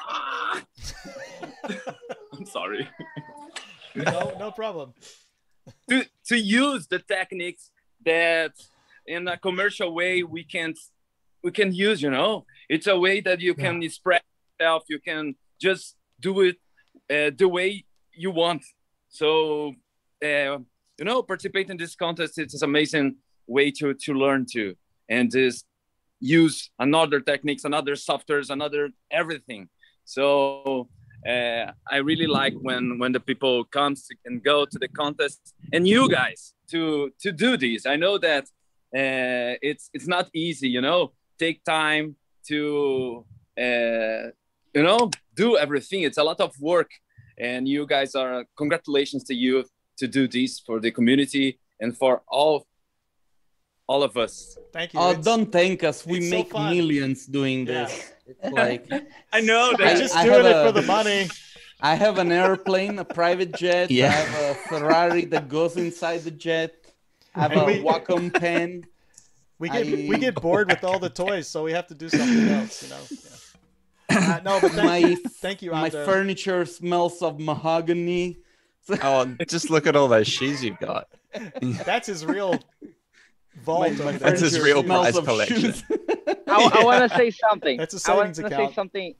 Ah. I'm sorry. no, no problem. to to use the techniques that in a commercial way we can we can use you know? It's a way that you can express yourself. You can just do it uh, the way you want. So uh, you know participate in this contest it's an amazing way to to learn to and just use another techniques another softwares another everything. So uh, I really like when when the people comes and go to the contest and you guys to to do this. I know that uh, it's it's not easy, you know. Take time to uh, you know do everything. It's a lot of work, and you guys are congratulations to you to do this for the community and for all all of us. Thank you. Oh, It's- don't thank us. We it's so make millions doing Yeah. this. It's like I know I that. just I doing have it a- for the money. I have an airplane, a private jet. Yeah. I have a Ferrari that goes inside the jet. I have And a we- Wacom pen. We get I- we get bored with all the toys, so we have to do something else, you know. Yeah. Uh, no, but thank My you, thank you, My Ander. furniture smells of mahogany. Oh, just look at all those shoes you've got. That's his real vault. My, my. That's his real smells prize collection. shoes. I, I want to say something. That's a I want to say something.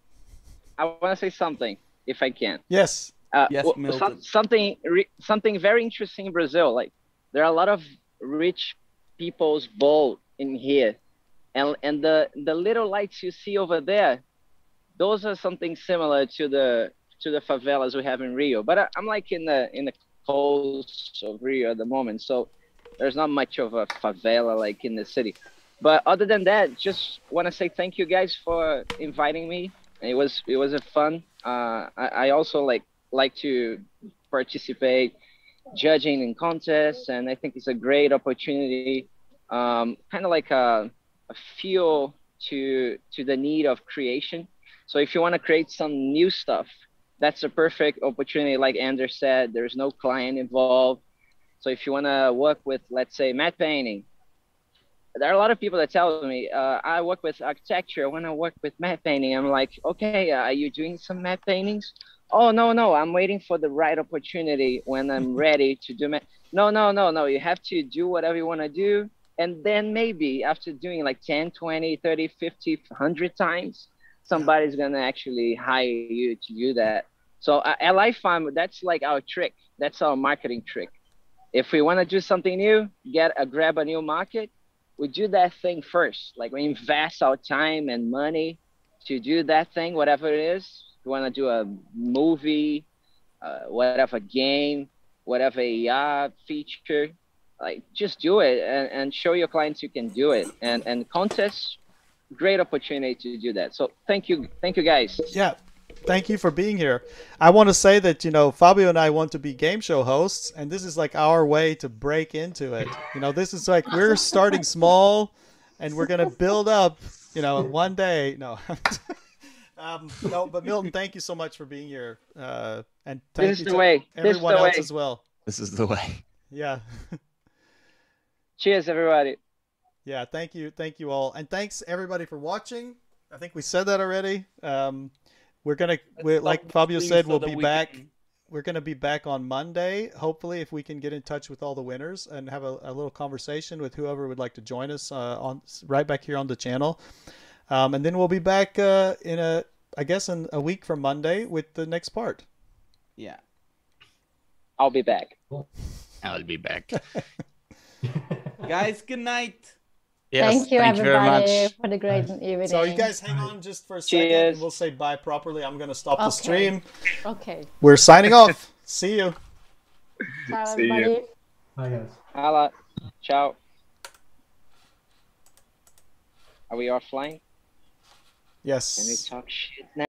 I want to say something, if I can. Yes. Uh, Yes, well, Milton. some, something re, something very interesting in Brazil. Like there are a lot of rich people's bowl in here, and and the the little lights you see over there, those are something similar to the to the favelas we have in Rio. But I, I'm like in the in the coast of Rio at the moment, so there's not much of a favela like in the city. But other than that, just want to say thank you guys for inviting me. It was it was a fun. Uh, I, I also like like to participate judging in contests, and I think it's a great opportunity. Um, kind of like a, a feel to to the need of creation. So if you want to create some new stuff, that's a perfect opportunity. Like Anders said, there's no client involved. So if you want to work with, let's say, matte painting, there are a lot of people that tell me, uh, I work with architecture. I want to work with matte painting. I'm like, okay, uh, are you doing some matte paintings? Oh no, no, I'm waiting for the right opportunity when I'm ready to do matte. No, no, no, no. You have to do whatever you want to do. And then maybe after doing like 10, 20, 30, 50, 100 times, somebody's to actually hire you to do that. So at Lightfarm, that's like our trick. That's our marketing trick. If we want to do something new, get a grab a new market, we do that thing first. Like we invest our time and money to do that thing, whatever it is. You want to do a movie, uh, whatever game, whatever AR feature, like just do it and, and show your clients you can do it. And and contests, great opportunity to do that. So thank you, thank you guys. Yeah. Thank you for being here. I want to say that, you know, Fabio and I want to be game show hosts, and this is like our way to break into it. You know, this is like we're starting small and we're going to build up, you know, one day. No. um, no, but Milton, thank you so much for being here. Uh, and thank This is you the to way. This is everyone the else way. as well. This is the way. Yeah. Cheers, everybody. Yeah, thank you, thank you all, and thanks everybody for watching. I think we said that already. Um, we're gonna, we're, like Fabio said, so we'll be we back. can- We're gonna be back on Monday, hopefully, if we can get in touch with all the winners and have a, a little conversation with whoever would like to join us uh, on right back here on the channel. Um, and then we'll be back uh, in a, I guess, in a week from Monday with the next part. Yeah. I'll be back. I'll be back. Guys, good night. Yes, thank you, thank you very everybody, much. for the great evening. So you guys hang on just for a second, Cheers. and we'll say bye properly. I'm gonna stop the stream. Okay. We're signing off. See you. Ciao, See you. Bye, guys. Hala. Ciao. Are we offline? Yes. Can we Yes. talk shit now?